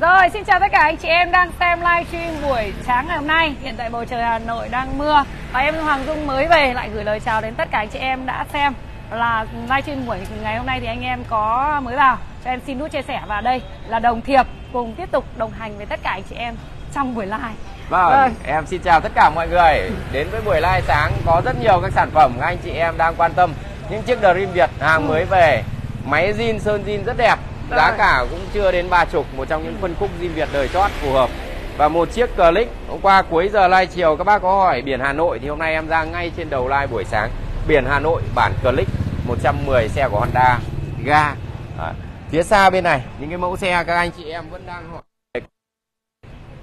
Rồi, xin chào tất cả anh chị em đang xem livestream buổi sáng ngày hôm nay. Hiện tại bầu trời Hà Nội đang mưa và em Hoàng Dung mới về lại gửi lời chào đến tất cả anh chị em đã xem là livestream buổi ngày hôm nay thì anh em có mới vào cho em xin nút chia sẻ và đây là Đồng Thiệp cùng tiếp tục đồng hành với tất cả anh chị em trong buổi live. Vâng, Rồi. em xin chào tất cả mọi người. Đến với buổi live sáng có rất nhiều các sản phẩm các anh chị em đang quan tâm. Những chiếc Dream Việt hàng mới về, máy zin sơn zin rất đẹp. Giá Rồi. cả cũng chưa đến ba chục, một trong những phân khúc zin Việt đời chót phù hợp. Và một chiếc Click, hôm qua cuối giờ live chiều các bác có hỏi biển Hà Nội thì hôm nay em ra ngay trên đầu live buổi sáng. Biển Hà Nội bản Click 110 xe của Honda ga. Đấy. Phía xa bên này những cái mẫu xe các anh chị em vẫn đang hỏi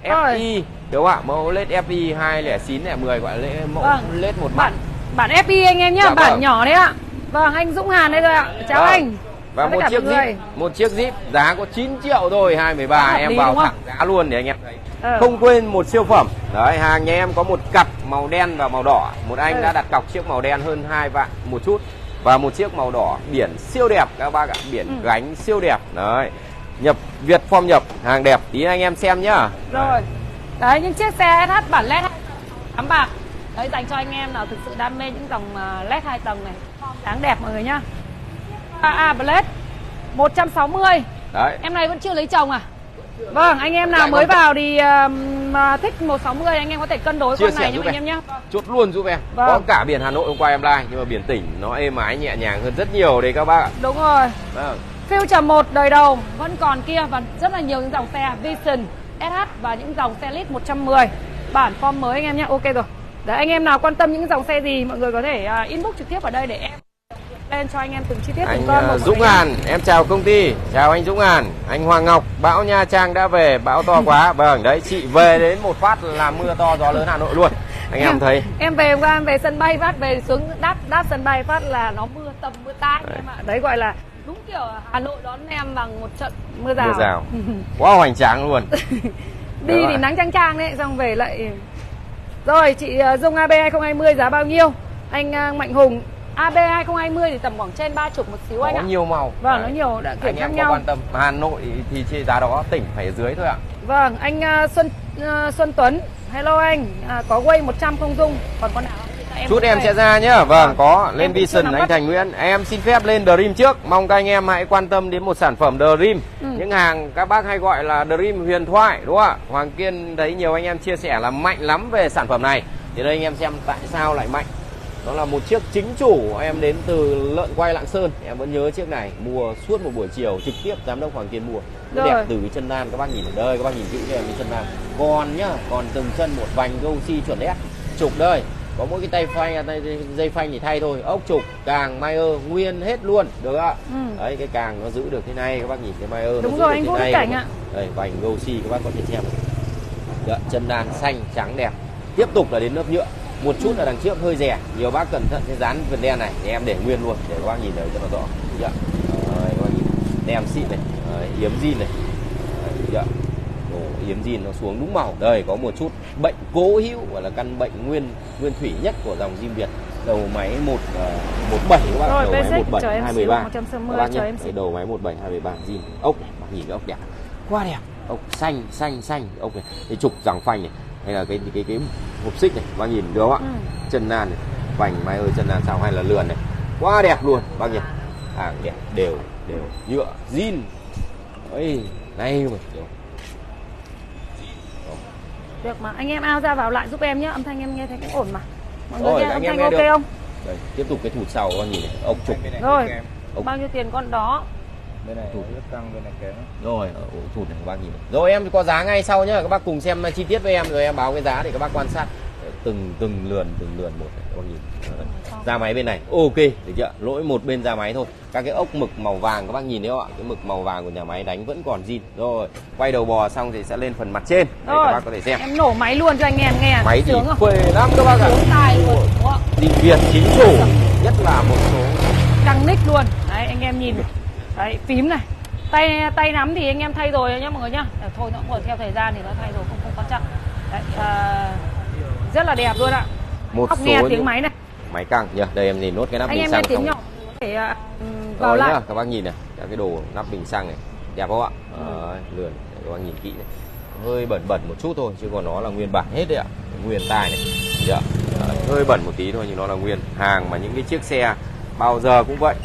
FI đúng không ạ? Mẫu LED FI 209 này 10 gọi là mẫu Vâng. LED một mắt. Bản bản FI anh em nhá, Dạ bản vâng. nhỏ đấy ạ. Vâng, anh Dũng Hàn đây rồi ạ. Chào Vâng. anh. Và một chiếc. Jeep, một chiếc Jeep giá có 9 triệu thôi 213 Hợp em lý vào thẳng giá luôn để anh em thấy. Ờ. Không quên một siêu phẩm. Đấy, hàng nhà em có một cặp màu đen và màu đỏ. Một anh Ừ. đã đặt cọc chiếc màu đen hơn 2 vạn một chút và một chiếc màu đỏ biển siêu đẹp các bác ạ, biển Ừ. gánh siêu đẹp. Đấy. Nhập Việt form nhập hàng đẹp tí anh em xem nhá. Rồi. Đấy những chiếc xe SH bản LED tám bạc. Đấy dành cho anh em nào thực sự đam mê những dòng à, LED hai tầng này. Đáng đẹp mọi người nhá. AA Blade 160. Đấy. Em này vẫn chưa lấy chồng à? Vâng, anh em nào Lại mới còn- vào thì mà thích 160 anh em có thể cân đối Chia con này giúp anh em. nhé. chốt luôn giúp em Vâng. có cả biển Hà Nội hôm qua em like nhưng mà biển tỉnh nó êm ái nhẹ nhàng hơn rất nhiều đấy các bác ạ Đúng rồi. vâng. Future 1 đời đầu vẫn còn kia và rất là nhiều những dòng xe Vision, SH và những dòng xe Lit 110 bản form mới anh em nhé. Ok rồi. Đấy anh em nào quan tâm những dòng xe gì mọi người có thể à, inbox trực tiếp ở đây để em lên cho anh em từng chi tiết từng anh con ờ, một Dũng em. Hàn em chào công ty. Chào anh Dũng Hàn. Anh Hoàng Ngọc bão Nha Trang đã về bão to quá. Vâng đấy chị về đến một phát là mưa to gió lớn Hà Nội luôn. Anh em thấy. em về hôm qua em về sân bay phát về xuống đáp đáp sân bay phát là nó mưa tầm mưa anh em ạ. Đấy gọi là đúng kiểu Hà Nội đón em bằng một trận mưa rào mưa rào. quá hoành tráng luôn. Đi Đấy thì ạ. nắng chang chang đấy xong về lại rồi chị ờ, Dung AB 2020 giá bao nhiêu? Anh ờ, Mạnh Hùng AB 2020 thì tầm khoảng trên ba chục một xíu anh có ạ nhiều màu vâng nó Đấy. nhiều đã kiểu anh khác em có nhau quan tâm Hà Nội thì trên giá đó tỉnh phải dưới thôi ạ vâng anh ờ, Xuân ờ, Xuân Tuấn hello anh à, có quay 100 không Dung còn con nào? Em Chút em sẽ ra nhá. Vâng, Vâng. có lên Vision anh. Thành Nguyễn. Em xin phép lên Dream trước. Mong các anh em hãy quan tâm đến một sản phẩm Dream. Ừ. Những hàng các bác hay gọi là Dream huyền thoại đúng không ạ? Hoàng Kiên thấy nhiều anh em chia sẻ là mạnh lắm về sản phẩm này. Thì đây anh em xem tại sao lại mạnh. Đó là một chiếc chính chủ em đến từ lợn quay Lạng Sơn. Em vẫn nhớ chiếc này mua suốt một buổi chiều trực tiếp giám đốc Hoàng Kiên mua. Nó đẹp từ cái chân nan các bác nhìn ở đây, các bác nhìn kỹ cho em cái chân nan. Còn nhá, còn từng chân một vành Gosi chuẩn đét. Trục đây, có mỗi cái tay phanh tay dây phanh thì thay thôi ốc trục càng Mayer nguyên hết luôn được ạ Ừ. đấy cái càng nó giữ được thế này các bác nhìn cái Mayer Đúng nó rồi, giữ anh được Vũ Cảnh ạ. đây vành Gosi các bác có thể xem Dạ, chân đàn xanh trắng đẹp tiếp tục là đến lớp nhựa một chút là đằng trước hơi rẻ nhiều bác cẩn thận cái dán vân đen này thì em để nguyên luôn để các bác nhìn thấy cho nó rõ. Dạ. Đấy, các bác nhìn. Tem xịn này Đấy, yếm zin này. Đấy, dạ. Ồ, yếm zin nó xuống đúng màu. Đây có một chút bệnh cố hữu gọi là căn bệnh nguyên nguyên thủy nhất của dòng zin Việt. Đầu máy một ờ, một bảy các bác đầu máy một bảy hai xíu, ba. 160, các chờ nhé. đầu máy một bảy hai ba zin. Ốc này bác nhìn cái ốc đẹp. Quá đẹp. Ốc xanh xanh xanh. Ốc này. Cái trục giảng phanh này hay là cái cái cái hộp xích này bác nhìn được không ạ? Ừ. chân nan này vành mai ơi chân nan sao? Hay là lườn này? Quá đẹp luôn bác nhìn hàng đẹp đều đều. Nhựa zin. Ấy này mà đều được mà anh em ao ra vào lại giúp em nhé âm thanh em nghe thấy cũng ổn mà. Mọi người Rồi, nghe anh âm thanh nghe ok được. không? Đây tiếp tục cái thụt sau bác nhìn này? Ốc trục. Rồi Ốc. bao nhiêu tiền con đó bên này Tụt. rất căng bên này kém. Rồi ở ổ thụt này các bác nhìn này. rồi em có giá ngay sau nhá các bác cùng xem chi tiết với em rồi em báo cái giá để các bác quan sát. Từng từng lườn từng lườn một này các bác nhìn. Đấy. da máy bên này. Ok được chưa? Lỗi một bên da máy thôi. Các cái ốc mực màu vàng các bác nhìn thấy không ạ? Cái mực màu vàng của nhà máy đánh vẫn còn zin. Rồi quay đầu bò xong thì sẽ lên phần mặt trên. Để rồi các bác có thể xem. em nổ máy luôn cho anh em nghe. Máy thì phê lắm các bác ạ. Luôn zin việt chính chủ nhất là một số căng nick luôn. Đấy anh em nhìn đấy phím này. Tay tay nắm thì anh em thay rồi nhá mọi người nhá. Để thôi nó cũng còn theo thời gian thì nó thay rồi không không quan trọng. Đấy, à, rất là đẹp luôn ạ. Một Ốc số nghe tiếng máy này. máy căng. Nhá đây em nhìn nốt cái nắp anh bình xăng tiếng nhỏ thể à, ừm, vào rồi lại. nhá các bác nhìn này cái đồ nắp bình xăng này đẹp không ạ? Ừ. Lườn để các bác nhìn kỹ này. Hơi bẩn bẩn một chút thôi chứ còn nó là nguyên bản hết đấy ạ. Nguyên tai này. Dạ. Hơi bẩn một tí thôi nhưng nó là nguyên hàng mà những cái chiếc xe bao giờ cũng vậy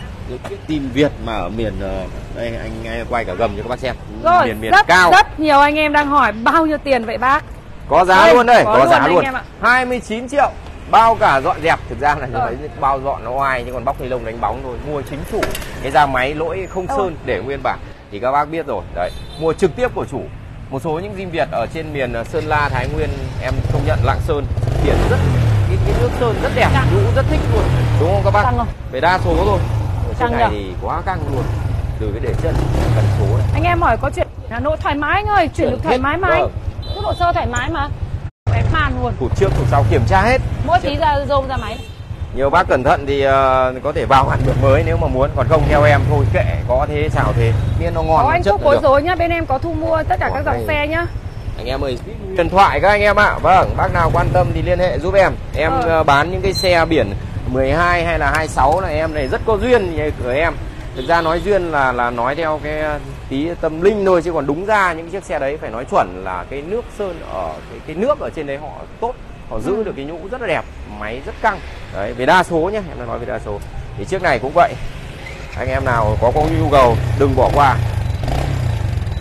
chiếc tim Việt mà ở miền ờ, đây anh, anh quay cả gầm cho các bác xem. Rồi, miền miền rất, cao. rất nhiều anh em đang hỏi bao nhiêu tiền vậy bác? có giá Đây, luôn đây có có, luôn giá luôn. em ạ. 29 triệu. Bao cả dọn dẹp thực ra là Rồi. vậy bao dọn nó oai chứ còn bóc ni lông đánh bóng thôi. Mua chính chủ cái ra máy lỗi không Đâu sơn để nguyên bản. Thì các bác biết rồi đấy. Mua trực tiếp của chủ. Một số những diêm việt ở trên miền ờ, sơn la thái nguyên em công nhận lạng sơn biển rất cái, cái nước sơn rất đẹp Căng. nhũ rất thích luôn. Đúng không các bác? Căng không? về đa số thôi Căng này nhỉ? thì quá căng luôn từ cái để chân cần số này Anh em hỏi có chuyện Hà Nội thoải mái anh ơi, chuyển được thoải mái mà anh. Vâng. Rút hồ sơ thoải mái mà. Em màn luôn. cụt trước cụt sau kiểm tra hết Mỗi tí ra rôm ra máy. nhiều bác cẩn thận thì ờ, có thể vào hẳn được mới nếu mà muốn còn không theo em thôi kệ có thế xào thế miễn nó ngon Có anh chất Phúc bối rối nhá, bên em có thu mua tất cả các dòng xe nhá. anh em ơi điện thoại các anh em ạ vâng bác nào quan tâm thì liên hệ giúp em em Ờ. ờ, bán những cái xe biển 12 hay là 26 là em này rất có duyên như của em. Thực ra nói duyên là là nói theo cái ờ, tí tâm linh thôi chứ còn đúng ra những chiếc xe đấy phải nói chuẩn là cái nước sơn ở cái, cái nước ở trên đấy họ tốt họ giữ Ừ. được cái nhũ rất là đẹp máy rất căng. Đấy về đa số nhé em nói về đa số. Thì chiếc này cũng vậy. Anh em nào có có nhu cầu đừng bỏ qua.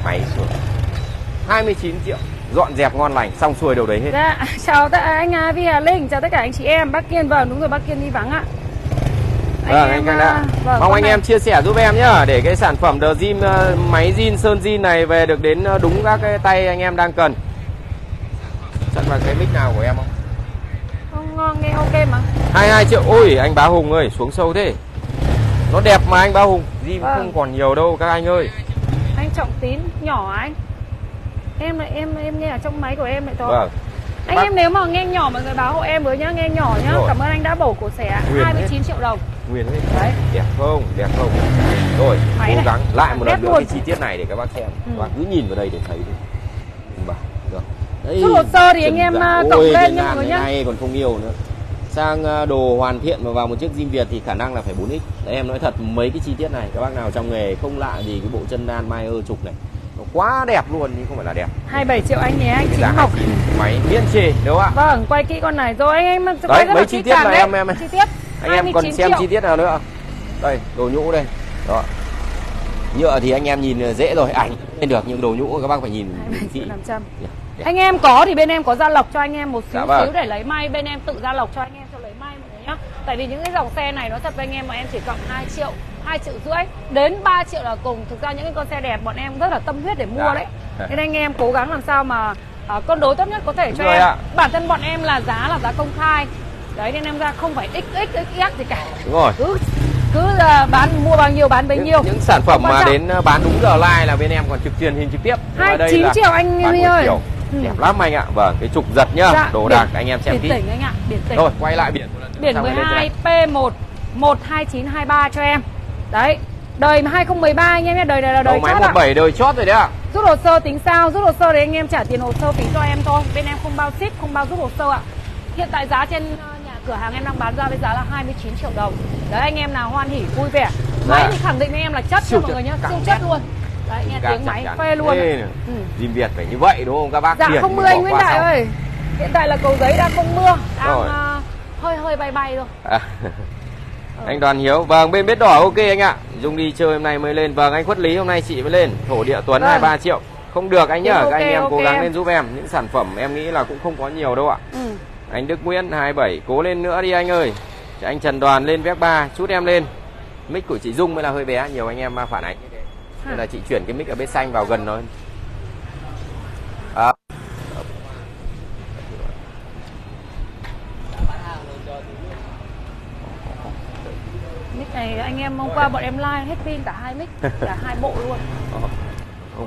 Máy xuống. 29 triệu dọn dẹp ngon lành xong xuôi đầu đấy hết Dạ, chào tất anh à, Vi Hà Linh, chào tất cả anh chị em. Bác Kiên vâng, đúng rồi bác Kiên đi vắng ạ. vâng anh Khang đã à, vâng, mong anh này- em chia sẻ giúp em nhá để cái sản phẩm The Gym ờ, máy zin sơn zin này về được đến ờ, đúng các cái tay anh em đang cần chắc là cái mic nào của em không Không, ngon, nghe ok mà. 22 triệu ôi anh bá Hùng ơi xuống sâu thế nó đẹp mà anh bá Hùng zin Vâng. không còn nhiều đâu các anh ơi Anh Trọng Tín, nhỏ anh. Em là em em nghe ở trong máy của em vậy thôi. vâng Anh Bác- em nếu mà nghe nhỏ mọi người báo hộ em với nhá, nghe nhỏ nhá. Rồi. Cảm ơn anh đã bổ cổ xẻ Nguyên 29 triệu đồng. nguyên hết Đấy. đẹp không đẹp không rồi Máy cố này. gắng lại một lần nữa cái chi tiết này để các bác xem Ừ. cứ nhìn vào đây để thấy. Được. Đấy, hồ sơ thì anh em, giả. à, cộng lên nha mọi người nhá. nay còn không nhiều nữa sang à, đồ hoàn thiện mà vào một chiếc zin Việt thì khả năng là phải 4x Đấy em nói thật mấy cái chi tiết này các bác nào trong nghề không lạ gì cái bộ chân đan Mayer trục này quá đẹp luôn nhưng không phải là đẹp 27 triệu anh nhé, anh Chính giá Ngọc. 29 máy miễn chê đúng không ạ Vâng, quay kỹ con này rồi anh em quay rất mấy chi tiết là đấy. em- em- chi tiết anh em còn 29 xem triệu. chi tiết nào nữa đây đồ nhũ đây đó nhựa thì anh em nhìn dễ rồi ảnh lên được nhưng đồ nhũ các bác phải nhìn, kỹ 500. Dạ, dạ. Anh em có thì bên em có gia lộc cho anh em một xíu Dạ vâng. xíu để lấy may bên em tự gia lộc cho anh em cho lấy may mọi người nhá. Tại vì những cái dòng xe này nó thật với anh em mà em chỉ cộng 2 triệu, 2 triệu rưỡi đến 3 triệu là cùng. Thực ra những cái con xe đẹp bọn em rất là tâm huyết để mua Dạ. đấy. Nên anh em cố gắng làm sao mà à, cân đối tốt nhất có thể Đúng cho em. ạ. Bản thân bọn em là giá là giá công khai. Đấy nên em ra không phải xx xx gì cả. đúng rồi Cứ cứ à, bán mua bao nhiêu bán bấy những, nhiêu. những sản phẩm mà đến ờ, bán đúng giờ like là bên em còn trực truyền hình trực tiếp 29 là triệu anh Huy ơi. chiều. Ừ. đẹp lắm anh ạ vâng cái trục giật nhá Dạ, đồ biển- đạc anh em xem biển kỹ tỉnh anh ạ, biển tỉnh. rồi quay lại biển. Biển Xong rồi lên trên 12 này. P1 12923 cho em. Đấy. Đời 2013 anh em nhé, đời này là đời đầu máy chót ạ. 17 đời chót rồi đấy ạ Rút hồ sơ tính sao? Rút hồ sơ thì anh em trả tiền hồ sơ phí cho em thôi. Bên em không bao ship, không bao rút hồ sơ ạ. Hiện tại giá trên ờ, nhà cửa hàng em đang bán ra với giá là 29 triệu đồng. Đấy anh em nào hoan hỉ vui vẻ. Máy Dạ. thì khẳng định với em là chất Siêu nha mọi người nhá, siêu chất luôn. Đấy nghe tiếng máy phê luôn. ạ. Ê, Ừ. Việt phải như vậy đúng không các bác Dạ không mưa anh Nguyễn Đại ơi. Hiện tại là cầu giấy đang không mưa, đang Rồi. ờ, hơi hơi bay bay thôi. À. anh Đoàn Hiếu. Vâng bên biết đỏ ok anh ạ. Dung đi chơi hôm nay mới lên. Vâng anh Khuất Lý hôm nay chị mới lên. Thổ địa Tuấn Vâng. 23 triệu. Không được anh nhá Ok, các anh em cố ok gắng lên giúp em. Những sản phẩm em nghĩ là cũng không có nhiều đâu ạ. Ừ. anh Đức Nguyễn 27 cố lên nữa đi anh ơi. Anh Trần Đoàn lên vép 3 chút em lên. Mic của chị Dung mới là hơi bé. Nhiều anh em phản ánh. Nên là chị chuyển cái mic ở bên xanh vào gần nó này anh em hôm qua bọn em like hết pin cả hai mic, cả hai bộ luôn. hôm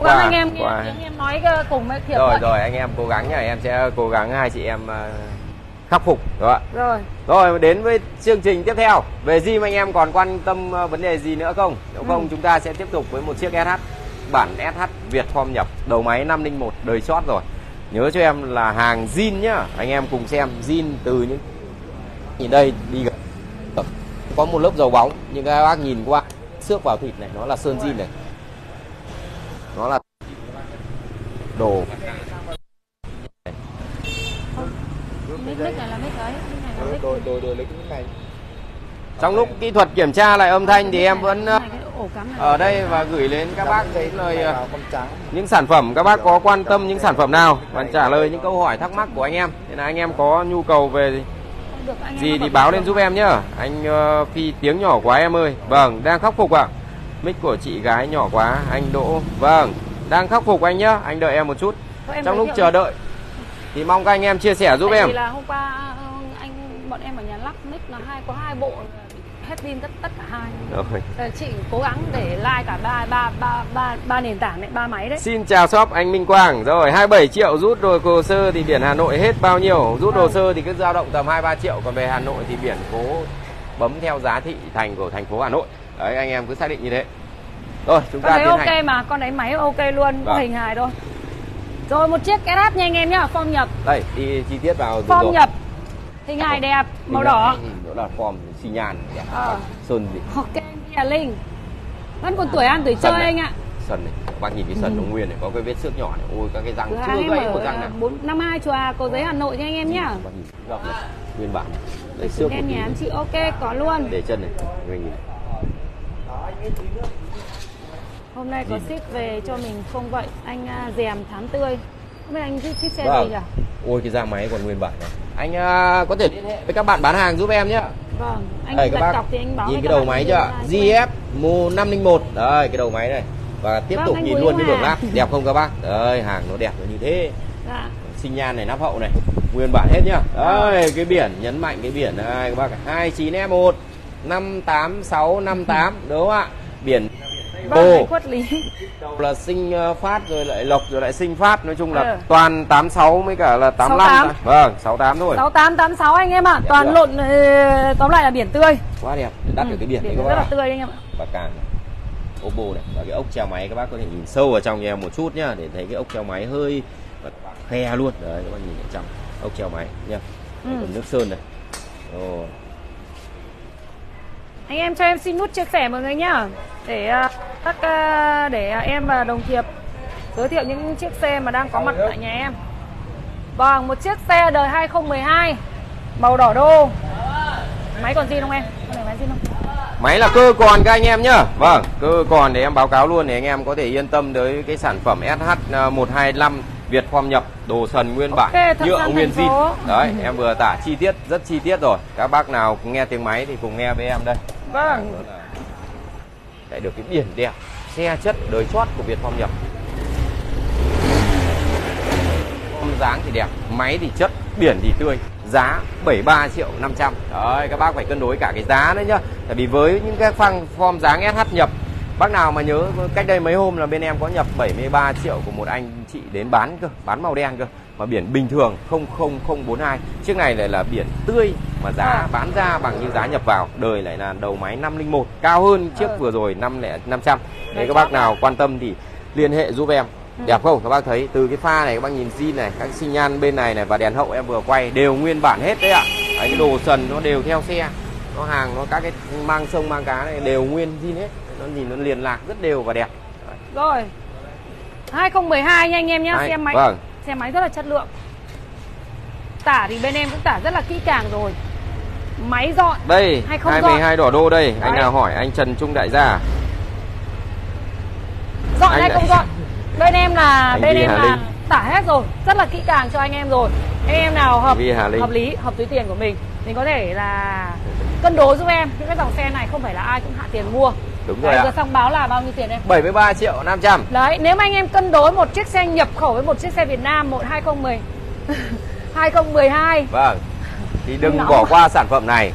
Cố gắng anh em nghe qua- tiếng em nói ờ, cùng với Thiệp rồi vậy. rồi anh em cố gắng nhá em sẽ cố gắng hai chị em ờ, khắc phục đúng không Rồi. Rồi đến với chương trình tiếp theo Về Gym anh em còn quan tâm ờ, vấn đề gì nữa không? Nếu Ừ. không chúng ta sẽ tiếp tục với một chiếc SH Bản SH Việt form nhập Đầu máy 501 đời chót rồi Nhớ cho em là hàng zin nhá Anh em cùng xem zin từ những Nhìn đây đi gần Có một lớp dầu bóng Nhưng các bác nhìn qua Xước vào thịt này nó là sơn zin này. Nó là đồ. Trong lúc kỹ thuật kiểm tra lại âm thanh thì em vẫn ở đây và gửi đến các bác cái những lời ờ, những sản phẩm các bác có quan tâm những sản phẩm nào? Và trả lời những câu hỏi thắc mắc của anh em. Thế là anh em có nhu cầu về được, anh gì thì báo lên giúp em nhá. Anh ờ, phi tiếng nhỏ quá em ơi. Vâng đang khắc phục ạ. Mic của chị gái nhỏ quá anh đỗ. Vâng đang khắc phục anh nhá. Anh đợi em một chút. Thôi em trong lúc chờ đi. đợi thì mong các anh em chia sẻ giúp Tại em. vì là hôm qua ờ, anh bọn em ở nhà lắp mic là hai có hai bộ hết pin tất tất cả hai. rồi chị cố gắng để like cả ba ba ba ba ba nền tảng đấy, ba máy đấy. Xin chào shop anh Minh Quang Rồi 27 triệu rút rồi hồ sơ thì biển Hà Nội hết bao nhiêu Rút hồ sơ thì cứ dao động tầm 2-3 triệu Còn về Hà Nội thì biển cố bấm theo giá thị thành của thành phố Hà Nội Đấy anh em cứ xác định như thế Rồi chúng Con ta ok hành mà, con đấy máy ok luôn, Vâng. hình hài thôi. Rồi một chiếc SH nha anh em nhá, form nhập, Đây đi chi tiết vào form rồi. nhập. Hình hài đẹp, màu Hình đỏ. Đó là form đẹp. Ờ. Sơn gì Ok, nhà Linh. Vẫn còn tuổi ăn tuổi Sần chơi này. anh ạ. Sần này bác nhìn cái sần nó nguyên này Có cái vết xước nhỏ này Ôi các cái răng Cửa chưa gãy một răng nào bốn năm hai chùa Cầu Giấy Hà Nội nha anh em nhá. Bác nhìn này Nguyên bản Đây xước Đen nhà chị ok có luôn. Để chân này Người nhìn này. Hôm nay có ship về cho mình không vậy. Anh à, dèm thám tươi. Không biết anh ship ship xe Vâng. gì nhỉ? Ôi cái da máy còn nguyên bản này. Anh à, có thể liên hệ với các bạn bán hàng giúp em nhé. Vâng, anh Đây các bác cọc thì anh báo nhìn cái các đầu máy chưa? GF Mo 501. Đây cái đầu máy này. Và tiếp Vâng, tục nhìn luôn cái đường Hà. lắp đẹp không các bác? Đây hàng nó đẹp nó như thế. Dạ. Sinh nhan này nắp hậu này, nguyên bản hết nhá. Đây cái biển nhấn mạnh cái biển này các bác. 29E1 58658 đúng không ạ? Biển Ồ. anh khuất lý. đầu là sinh ờ, phát rồi lại lộc rồi lại sinh phát nói chung là Ừ. toàn 86 với cả là 85 68. vâng 68 thôi 6886 anh em ạ. Đẹp Toàn lộn ờ, tóm lại là biển tươi. quá đẹp đắt được cái biển đấy biển các rất là bác tươi anh em ạ. và càng Oppo này và cái ốc treo máy các bác có thể nhìn sâu vào trong nhà một chút nhá để thấy cái ốc treo máy hơi khe luôn đấy các bác nhìn ở trong ốc treo máy nhá Ừ. còn nước sơn này Ồ. Anh em cho em xin nút chia sẻ mọi người nhá. Để à, các à, để à, em và đồng nghiệp giới thiệu những chiếc xe mà đang có mặt tại nhà em. Vâng, một chiếc xe đời 2012 màu đỏ đô. Máy còn zin không em? Máy zin không? máy là cơ còn các anh em nhá vâng cơ còn để em báo cáo luôn để anh em có thể yên tâm tới cái sản phẩm SH125 Việt form nhập đồ sần nguyên bản nhựa nguyên zin đấy em vừa tả chi tiết rất chi tiết rồi các bác nào nghe tiếng máy thì cùng nghe với em đây Vâng. lại được cái biển đẹp, xe chất đời chót của Việt Phong nhập. Form dáng thì đẹp, máy thì chất, biển thì tươi. Giá 73 triệu 500 đấy, các bác phải cân đối cả cái giá đấy nhá. Tại vì với những cái phăng form dáng SH nhập, bác nào mà nhớ cách đây mấy hôm là bên em có nhập 73 triệu của một anh chị đến bán cơ, bán màu đen cơ mà biển bình thường 00042 chiếc này lại là biển tươi mà giá À. bán ra bằng như giá nhập vào. Đời lại là đầu máy 501 cao hơn chiếc Ừ. vừa rồi 5 500 Đấy, nếu các bác nào quan tâm thì liên hệ giúp em. Ừ. đẹp không? Các bác thấy từ cái pha này các bác nhìn zin này các xi nhan bên này này và đèn hậu em vừa quay đều nguyên bản hết đấy ạ. Đấy, cái đồ sần nó đều theo xe. Nó hàng nó các cái mang sông mang cá này đều nguyên zin hết. Nó nhìn nó liền lạc rất đều và đẹp. Rồi. 2012 nha anh em nhá, Đấy, xe máy. vâng Xe máy rất là chất lượng. Tả thì bên em cũng tả rất là kỹ càng rồi. Máy dọn. đây Hay không 22 đỏ đô đây anh Đấy. nào hỏi anh Trần Trung Đại gia dọn Anh hay không dọn bên em là Anh bên em Hà là Linh. tả hết rồi rất là kỹ càng cho anh em rồi anh em nào hợp hợp lý hợp túi tiền của mình mình có thể là cân đối giúp em những cái dòng xe này không phải là ai cũng hạ tiền mua đúng rồi Đấy, ạ. vừa xong báo là bao nhiêu tiền em 73 triệu 500 đấy nếu mà anh em cân đối một chiếc xe nhập khẩu với một chiếc xe Việt Nam một 2010 2012 vâng. Thì đừng Nó- bỏ qua sản phẩm này.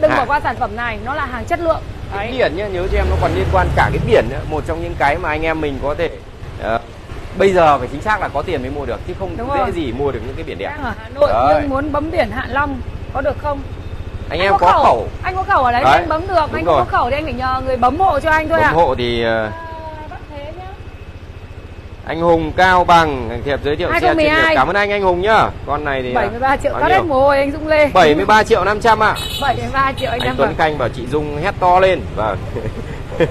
Đừng Hạ. bỏ qua sản phẩm này nó là hàng chất lượng. Cái biển nhá nhớ cho em nó còn liên quan cả cái biển nữa. Một trong những cái mà anh em mình có thể ờ, bây giờ phải chính xác là có tiền mới mua được chứ không Đúng dễ rồi. gì mua được những cái biển đẹp. Ở Hà Nội Đấy. nhưng muốn bấm biển Hạ Long có được không anh em có khẩu anh có khẩu ở đấy, Đấy, anh bấm được đúng anh rồi. không có khẩu thì anh phải nhờ người bấm hộ cho anh thôi ủng ạ. hộ thì ờ, À, nhá. anh Hùng Cao Bằng thiệp giới thiệu xe chuyên 2012. nghiệp cảm ơn anh anh Hùng nhá. Con này thì ờ, 73 triệu bao cắt hết mồ hôi anh Dũng Lê 73 triệu 500 ạ. 73 triệu anh, anh Tuấn Khanh bảo chị Dung hét to lên. Vâng.